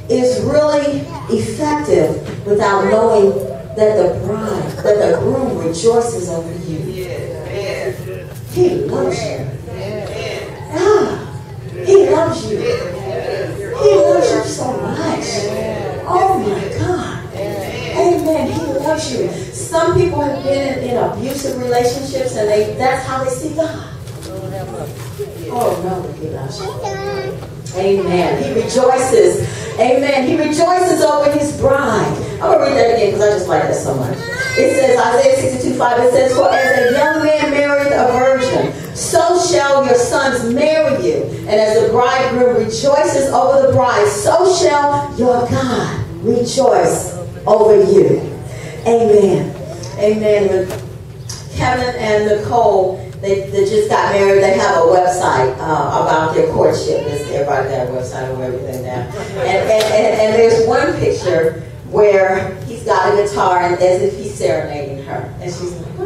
is really effective without knowing that the bride, that the groom rejoices over you. He loves you. Ah, he loves you. He loves you so much. Oh my God. Amen. He loves you. Some people have been in, abusive relationships and they that's how they see God. Oh, no, he loves you. Amen. He rejoices. Amen. He rejoices over his bride. I'm going to read that again because I just like that so much. It says, Isaiah 62 5, it says, For as a young man married a virgin, so shall your sons marry you. And as the bridegroom rejoices over the bride, so shall your God rejoice over you. Amen. Amen. Kevin and Nicole they, they just got married. They have a website uh, about their courtship. It's everybody got a website of everything now. And, and, and, and, there's one picture where he's got a guitar and as if he's serenading her. And she's like.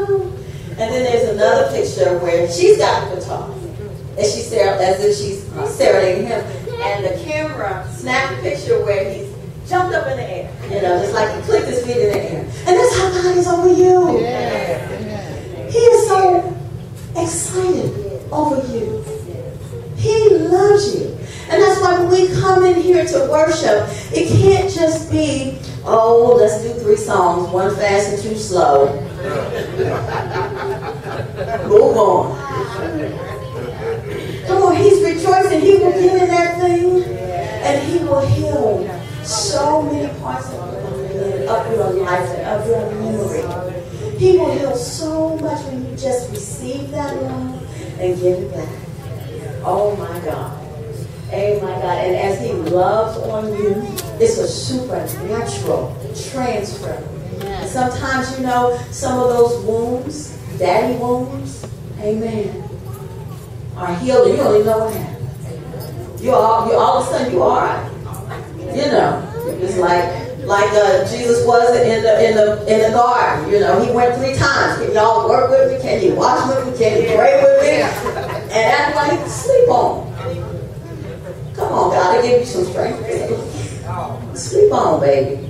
And then there's another picture where she's got a guitar. And she's as if she's serenading him. And the camera snapped a picture where he's jumped up in the air. You know, just like he clicked his feet in the air. And that's how God is over you. Yeah. He is so excited over you. He loves you. And that's why when we come in here to worship, it can't just be, oh, let's do three songs, one fast and two slow. Move on. Come on, he's rejoicing. He will get in that thing and he will heal so many parts of your, of your life and of your memory. He will heal so much when you just receive that love and give it back. Oh my God. Oh my God. And as he loves on you, it's a supernatural transfer. And sometimes, you know, some of those wounds, daddy wounds, amen, are healed and you don't even know what happened. You all, you all of a sudden you are, you know, it's like like uh, Jesus was in the in the in the garden. You know, he went three times. Can y'all work with me? Can you watch with me? Can you pray with me? And that's why he sleep on. Come on, God, to give you some strength. Sleep on, baby.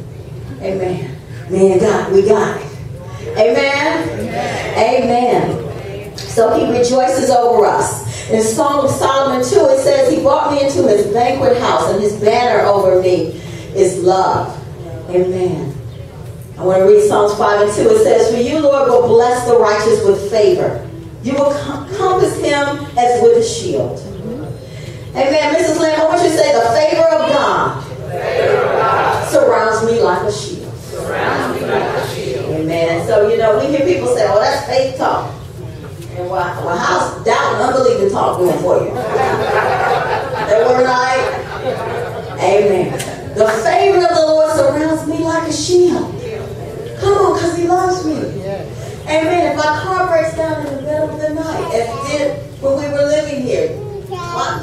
Amen. Man, God, we got it. Amen. Amen. So he rejoices over us. In Song of Solomon 2, it says, He brought me into his banquet house, and his banner over me is love. Amen. I want to read Psalms 5 and 2. It says, For you, Lord, will bless the righteous with favor. You will compass him as with a shield. Amen. Mrs. Lamb, I want you to say, The favor of God, favor of God surrounds me like a shield. Shield. Amen. So, you know, we hear people say, Oh, that's faith talk. And well, well how's doubt and unbelieving talk doing for you? they were like, Amen. The favor of the Lord surrounds me like a shield. Come on, because he loves me. Amen. If my car breaks down in the middle of the night, as did when we were living here,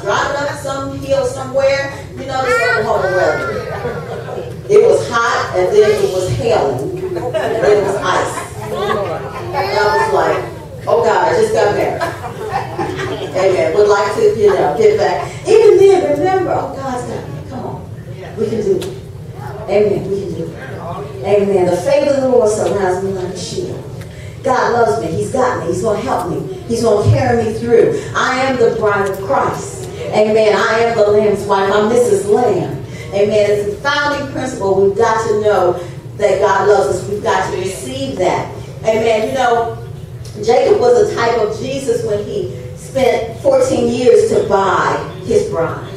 driving up some hill somewhere, you know, this Oklahoma weather. It was hot, and then it was hailing, and then it was ice. And I was like, oh God, I just got married. Amen. Would like to, you know, get back. Even then, remember, oh God's got me. We can do it. Amen. We can do it. Amen. The favor of the Lord surrounds me like a shield. God loves me. He's got me. He's going to help me. He's going to carry me through. I am the bride of Christ. Amen. I am the Lamb's wife. I'm Mrs. Lamb. Amen. It's a founding principle. We've got to know that God loves us. We've got to receive that. Amen. You know, Jacob was a type of Jesus when he spent 14 years to buy his bride.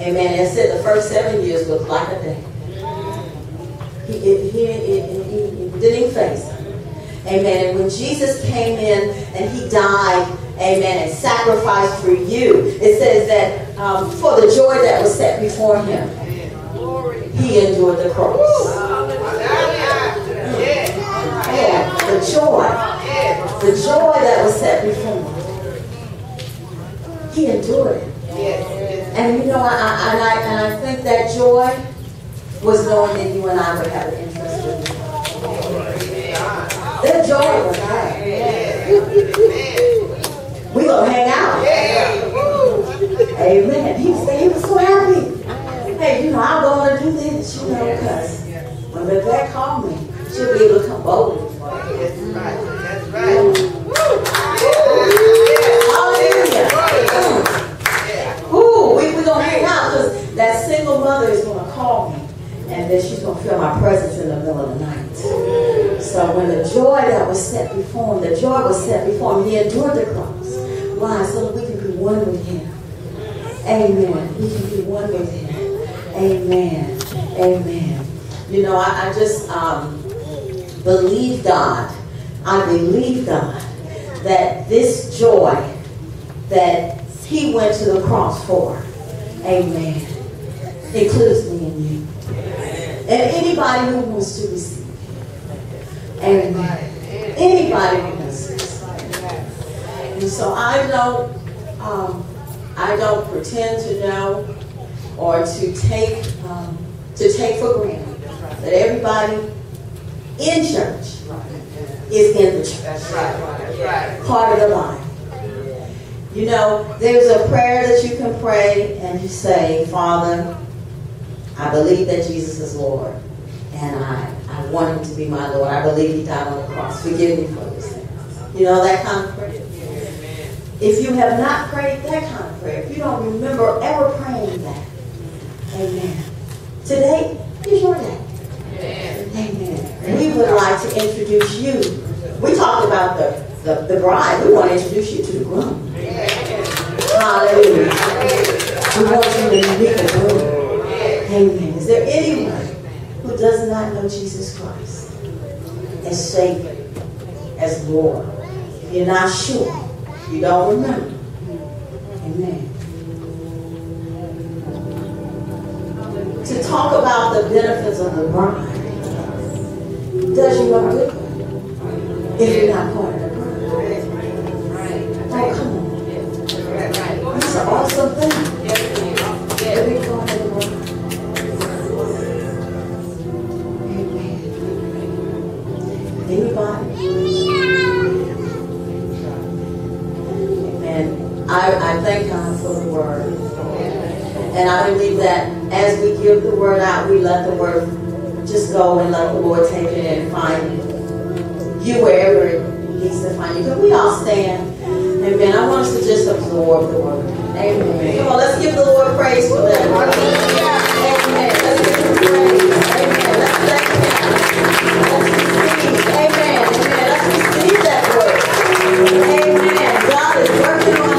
Amen. And said the first seven years was like a day. He, he, he, he didn't face Amen. And when Jesus came in and he died, amen, and sacrificed for you, it says that um, for the joy that was set before him, he endured the cross. Yeah, the joy. The joy that was set before him. He endured it. And you know, I, I, and, I, and I think that joy was knowing that you and I would have an interest in you. That joy was there. we gonna hang out. Amen. He was, he was so happy. Hey, you know, I'm gonna do this, you know, because when Rebecca called me, she'll be able to come boldly. That's right. That's right. Hallelujah. We're going to hang out because that single mother is going to call me and then she's going to feel my presence in the middle of the night. So when the joy that was set before him, the joy was set before him, he endured the cross. Why? So that we can be one with Him. Amen. We can be one with Him. Amen. Amen. You know, I, I just um, believe God. I believe God that this joy that He went to the cross for, Amen, includes me and you. And anybody who wants to receive Him. Amen. Anybody who wants to receive Him. And so I don't, um, I don't pretend to know or to take, um, to take for granted that everybody in church is in the church. That's right. Right. Part of the body. You know, there's a prayer that you can pray and you say, Father, I believe that Jesus is Lord. And I, I want him to be my Lord. I believe he died on the cross. Forgive me for this. You know, that kind of prayer. If you have not prayed that kind of prayer, if you don't remember ever praying that, amen. Today is your day. Amen. We would like to introduce you. We talked about the, the, the bride. We want to introduce you to the groom. Hallelujah. We want you to meet the groom. Amen. Is there anyone who does not know Jesus Christ as Savior, as Lord? If you're not sure, you don't remember. Amen. To talk about the benefits of the bride does you no good if you're not part of the bride. Oh, come on. It's an awesome thing to be part of the bride. Amen. I, I thank God for the word. And I believe that as we give the word out, we let the word just go and let the Lord take it and find you wherever it needs to find you. Can we all stand? Amen. I want us to just absorb the word. Amen. Come on, let's give the Lord praise for that. Amen. Let's give him praise. Amen. Let's thank him. Let's. Amen. Amen. Let's receive that word. Amen. God is working on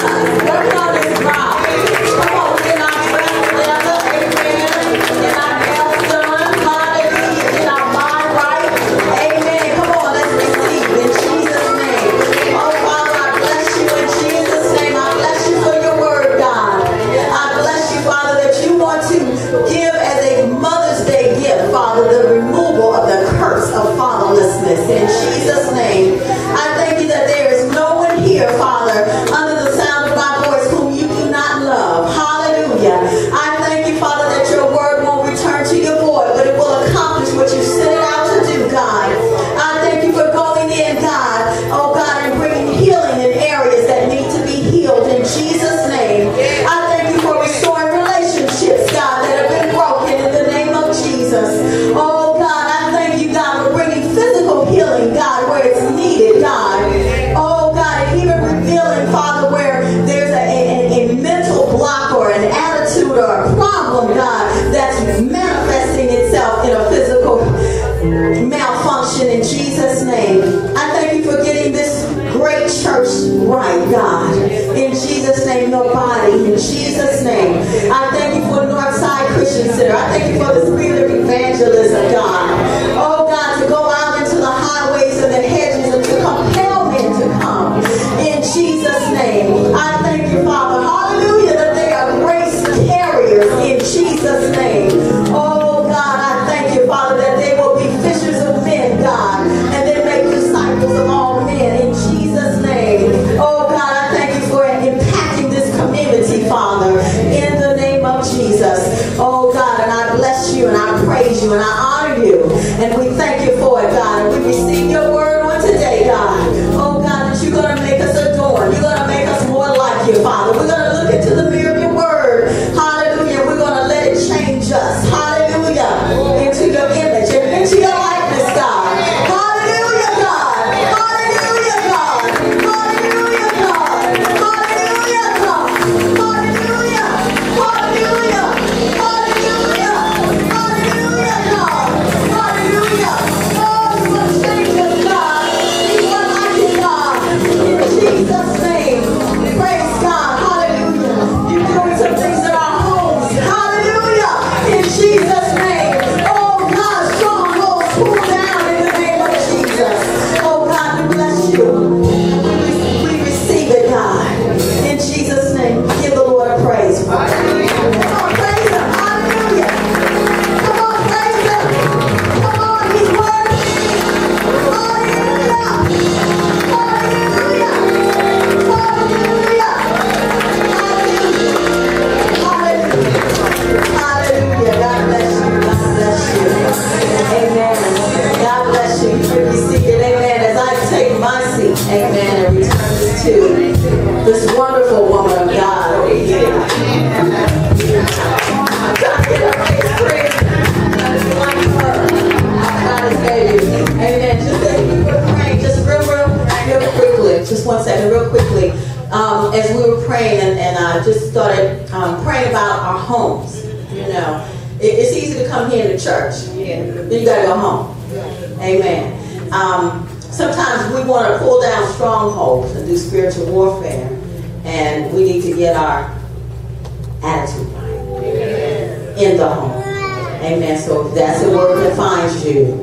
finds you,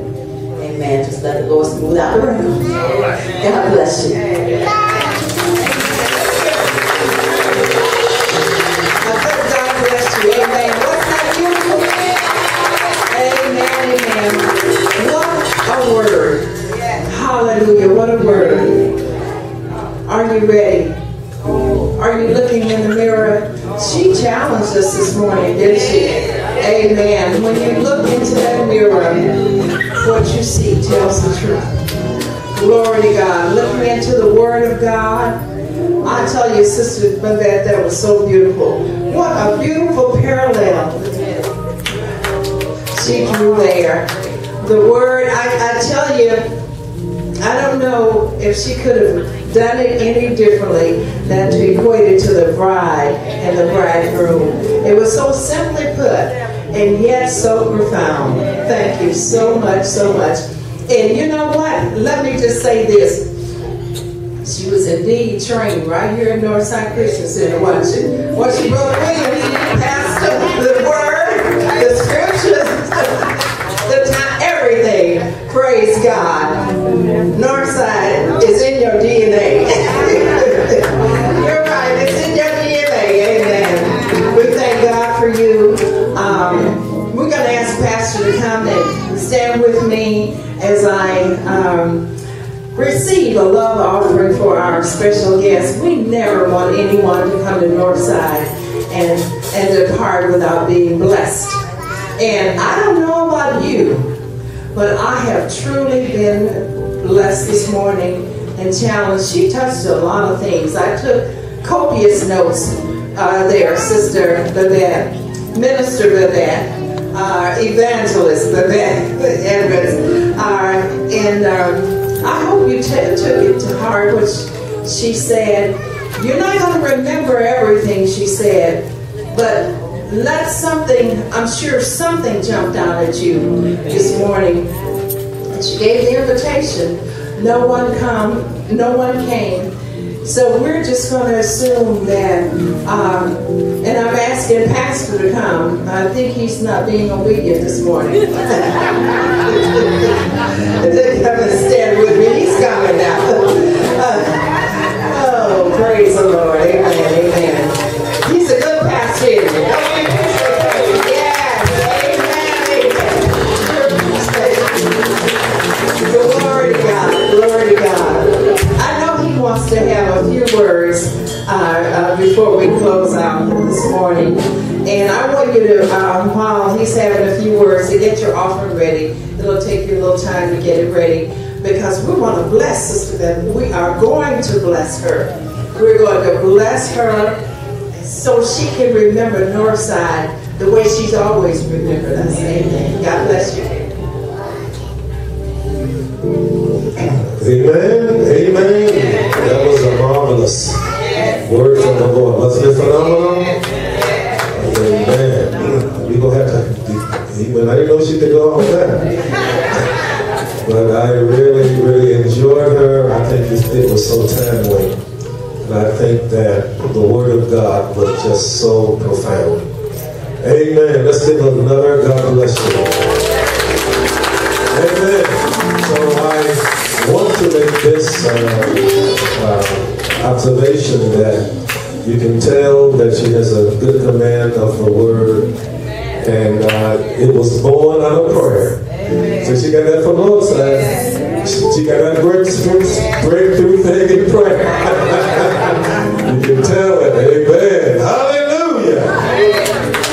amen. Just let the Lord smooth out the room. God bless you. God bless you. Amen. What's that beautiful? Amen, amen. What a word. Hallelujah. What a word. Are you ready? Are you looking in the mirror? She challenged us this morning, didn't she? Amen. When you look into that mirror, what you see tells the truth. Glory to God. Looking into the Word of God. I tell you, Sister Babette, that was so beautiful. What a beautiful parallel she drew there. The Word, I, I tell you, I don't know if she could have done it any differently than to equate it to the bride and the bridegroom. It was so simply put and yet so profound. Thank you so much, so much. And you know what? Let me just say this. She was indeed trained right here in Northside Christian Center, wasn't she? Was she, Brother Williams? Pastor, the Word, the Scriptures, the time, everything. Praise God. Northside is in your DNA. stand with me as I um, receive a love offering for our special guest. We never want anyone to come to Northside and, and depart without being blessed. And I don't know about you, but I have truly been blessed this morning and challenged. She touched a lot of things. I took copious notes uh, there, Sister Babette, Minister Babette, uh, Evangelist Babette Edwards. And um, I hope you took it to heart what she said. You're not going to remember everything she said, but let something, I'm sure something jumped out at you this morning. She gave the invitation. No one come, no one came. So we're just going to assume that, um, and I'm asking Pastor to come. I think he's not being obedient this morning. Come and stand with me. He's coming now. Oh, praise the Lord. Amen. Amen. He's a good pastor. Yes. Amen. Glory to God. Glory to God. I know he wants to have words uh, uh, before we close out this morning. And I want you to, um, while he's having a few words, to get your offering ready. It'll take you a little time to get it ready because we want to bless Sister Beth. We are going to bless her. We're going to bless her so she can remember Northside the way she's always remembered us. Amen. God bless you. Amen. Amen. Word from the Lord. It phenomenal? Amen. We gonna have to. Amen. I didn't know she could go on that. But I really, really enjoyed her. I think this it was so timely. And I think that the word of God was just so profound. Amen. Let's give another. God bless you. Amen. So I want to make this uh, uh, observation that you can tell that she has a good command of the word, and uh, it was born out of prayer. So she got that from the Lord's side. She, got that breakthrough, breakthrough thing in prayer. you can tell it. Amen. Hallelujah.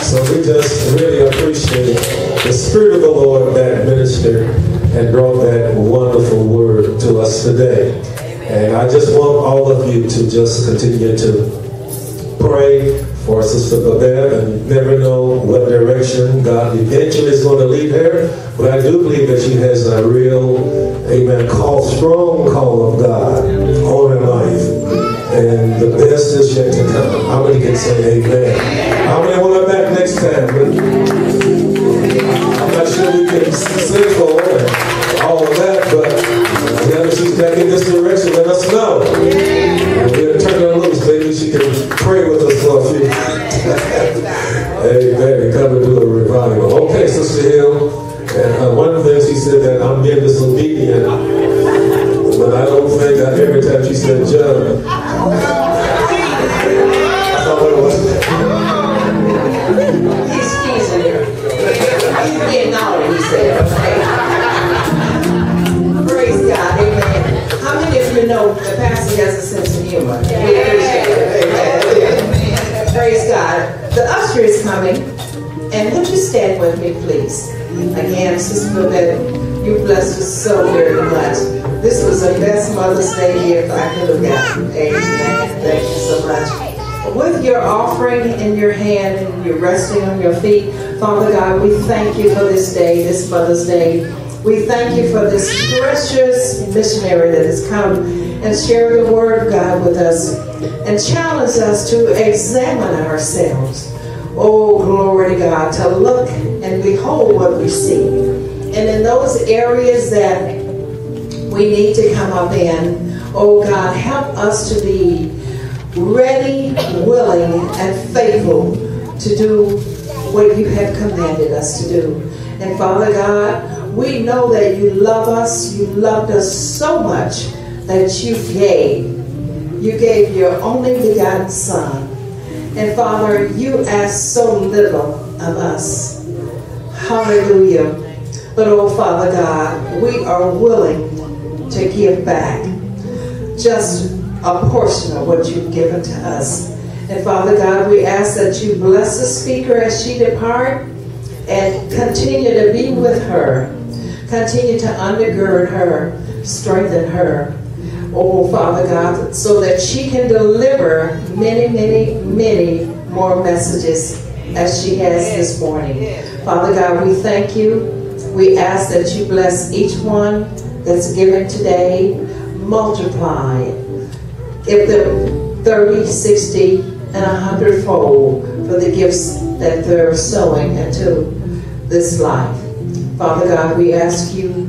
So we just really appreciate the Spirit of the Lord that ministered and brought that wonderful word to us today. And I just want all of you to just continue to pray for Sister Babette and never know what direction God eventually is going to lead her. But I do believe that she has a real, amen, call, strong call of God on her life. and the best is yet to come. How many can say amen? How many want her back next time? I'm not sure we can sing for in this direction, let us know. We're going to turn her loose. Maybe she can pray with us for a few. Amen. Come and do a revival. Okay, Sister Hill. And uh, one of the things she said that I'm being disobedient, but I don't think that every time she said was. He's teasing her. He's getting naughty, he said. Know the pastor has a sense of humor? We appreciate it. Amen. Praise God. The usher is coming. And would you stand with me, please? Again, Sister Babette, you blessed us so very much. This was the best Mother's Day gift I could have gotten. Amen. Thank you so much with your offering in your hand and you're resting on your feet, Father God, we thank you for this day, this Mother's Day. We thank you for this precious missionary that has come and share the word of God with us and challenge us to examine ourselves. Oh, glory to God, to look and behold what we see. And in those areas that we need to come up in, oh God, help us to be ready, willing, and faithful to do what you have commanded us to do. And Father God, we know that you love us. You loved us so much that you gave. You gave your only begotten Son. And Father, you ask so little of us. Hallelujah. But oh Father God, we are willing to give back. Just a portion of what you've given to us. And Father God, we ask that you bless the speaker as she depart and continue to be with her. Continue to undergird her, strengthen her. Oh, Father God, so that she can deliver many, many, many more messages as she has this morning. Father God, we thank you. We ask that you bless each one that's given today. Multiply give them 30, 60, and a hundredfold for the gifts that they're sowing into this life. Father God, we ask you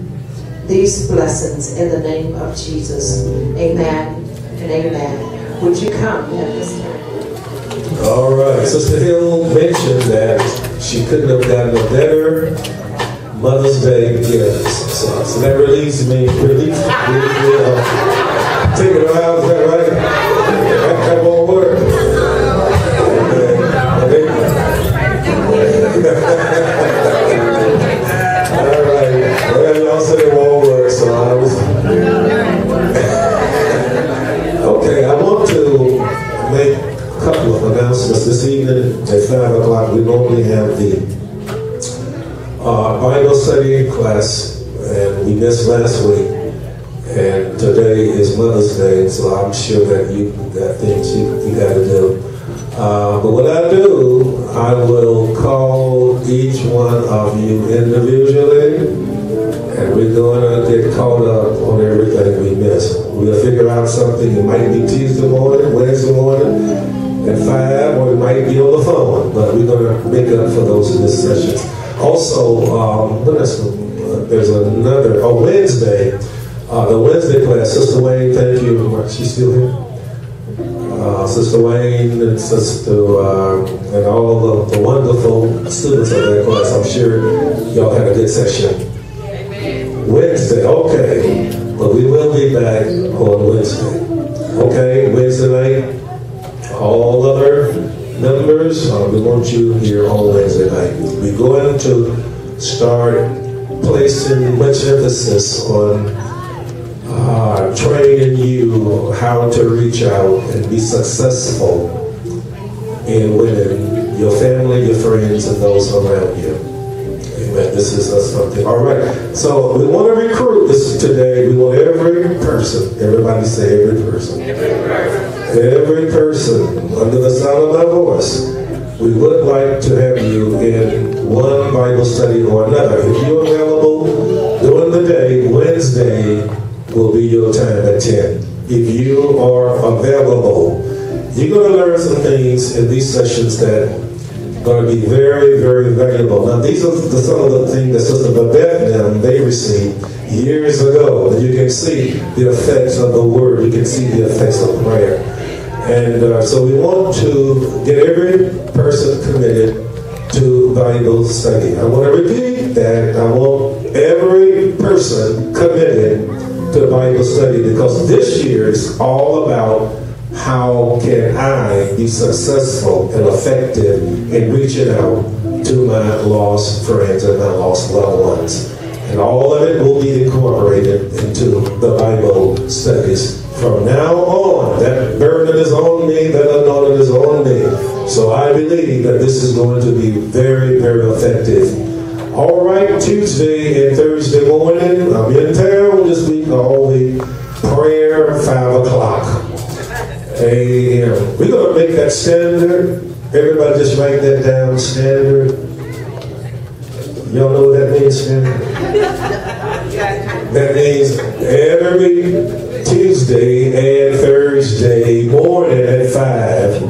these blessings in the name of Jesus. Amen and amen. Would you come at this time? All right. Sister Hill mentioned that she couldn't have gotten a better Mother's Day gift. So, so that relieves me, relieves me. Uh, take it around, is that right? That, that won't work. All right. Well, y'all okay, I want to make a couple of announcements this evening at 5 o'clock. We normally have the uh, Bible study class, and we missed last week. And today is Mother's Day, so I'm sure that you got things you, you got to do. Uh, but what I do, I will call each one of you individually, and we're going to get caught up on everything we missed. We'll figure out something. It might be Tuesday morning, Wednesday morning at 5, or it might be on the phone, but we're going to make up for those in this session. Also, um, there's another, on Wednesday, uh, the Wednesday class, Sister Wayne, thank you. She's still here? Uh, Sister Wayne and Sister, uh, and all the, the wonderful students of that class, I'm sure y'all had a good session. Wednesday, okay. But we will be back on Wednesday. Okay, Wednesday night. All other members, uh, we want you here on Wednesday night. We're going to start placing much emphasis on uh, training you how to reach out and be successful in winning your family, your friends, and those around you. Amen. This is uh, something. All right. So we want to recruit this today. We want every person. Everybody say every person. Every person. Every person under the sound of my voice. We would like to have you in one Bible study or another. If you're available during the day, Wednesday will be your time at 10. if you are available. You're going to learn some things in these sessions that going to be very, very valuable. Now, these are the, some of the things that Sister Babette and they received years ago. And you can see the effects of the Word. You can see the effects of prayer. And uh, so we want to get every person committed to Bible study. I want to repeat that. I want every person committed to Bible study because this year is all about how can I be successful and effective in reaching out to my lost friends and my lost loved ones. And all of it will be incorporated into the Bible studies from now on. That burden is on me, that anointing is on me. So I believe that this is going to be very, very effective. All right, Tuesday and Thursday morning, I'm in town this week, all the prayer, 5 o'clock a.m. We're going to make that standard. Everybody just write that down, standard. Y'all know what that means, standard? That means every Tuesday and Thursday morning at 5,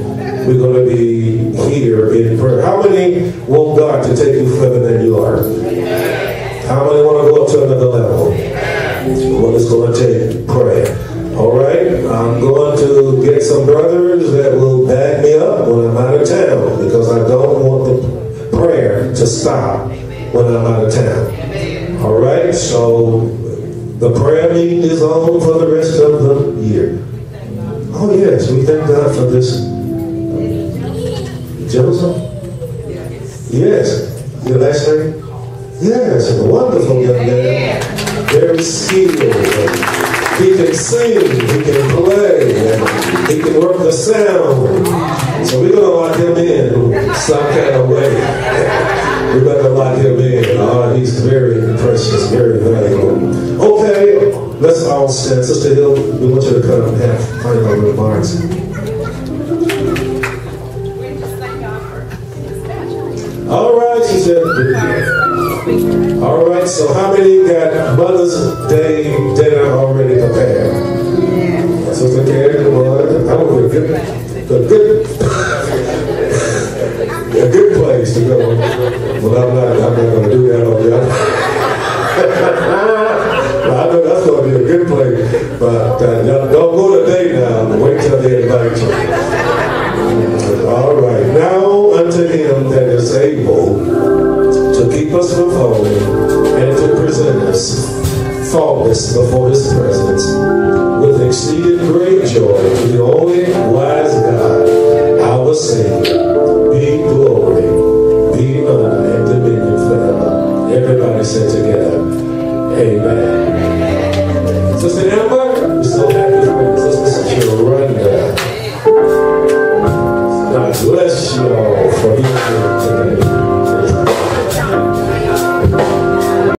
we're going to be here in prayer. How many want God to take you further than you are? How many want to go up to another level? Well, it's going to take prayer. All right, I don't want the prayer to stop when I'm out of town. All right, so the prayer meeting is on for the rest of the year. Oh yes, we thank God for this. Joseph? Yes. Your last name? Yes, wonderful young man. Very skilled. He can sing, he can play, he can work the sound. So we're going to lock him in some kind of way. We're going to lock him in. Oh, he's very precious, very valuable. Okay, let's all stand. Sister Hill, we want you to come and have final remarks. Right, so how many got Mother's Day dinner already prepared? Yeah. So the Karen, well, I want a good, a good, a good place to go. Well, I'm not, I'm not going to do that on well, I know that's going to be a good place, but uh, don't go today now. Wait till they invite you. All right, now unto him that is able to keep us from falling and to present us faultless before his presence with exceeding great joy to the only wise God, our Savior, be glory, be honor, and dominion forever. Everybody say together, Amen. Sister Amber,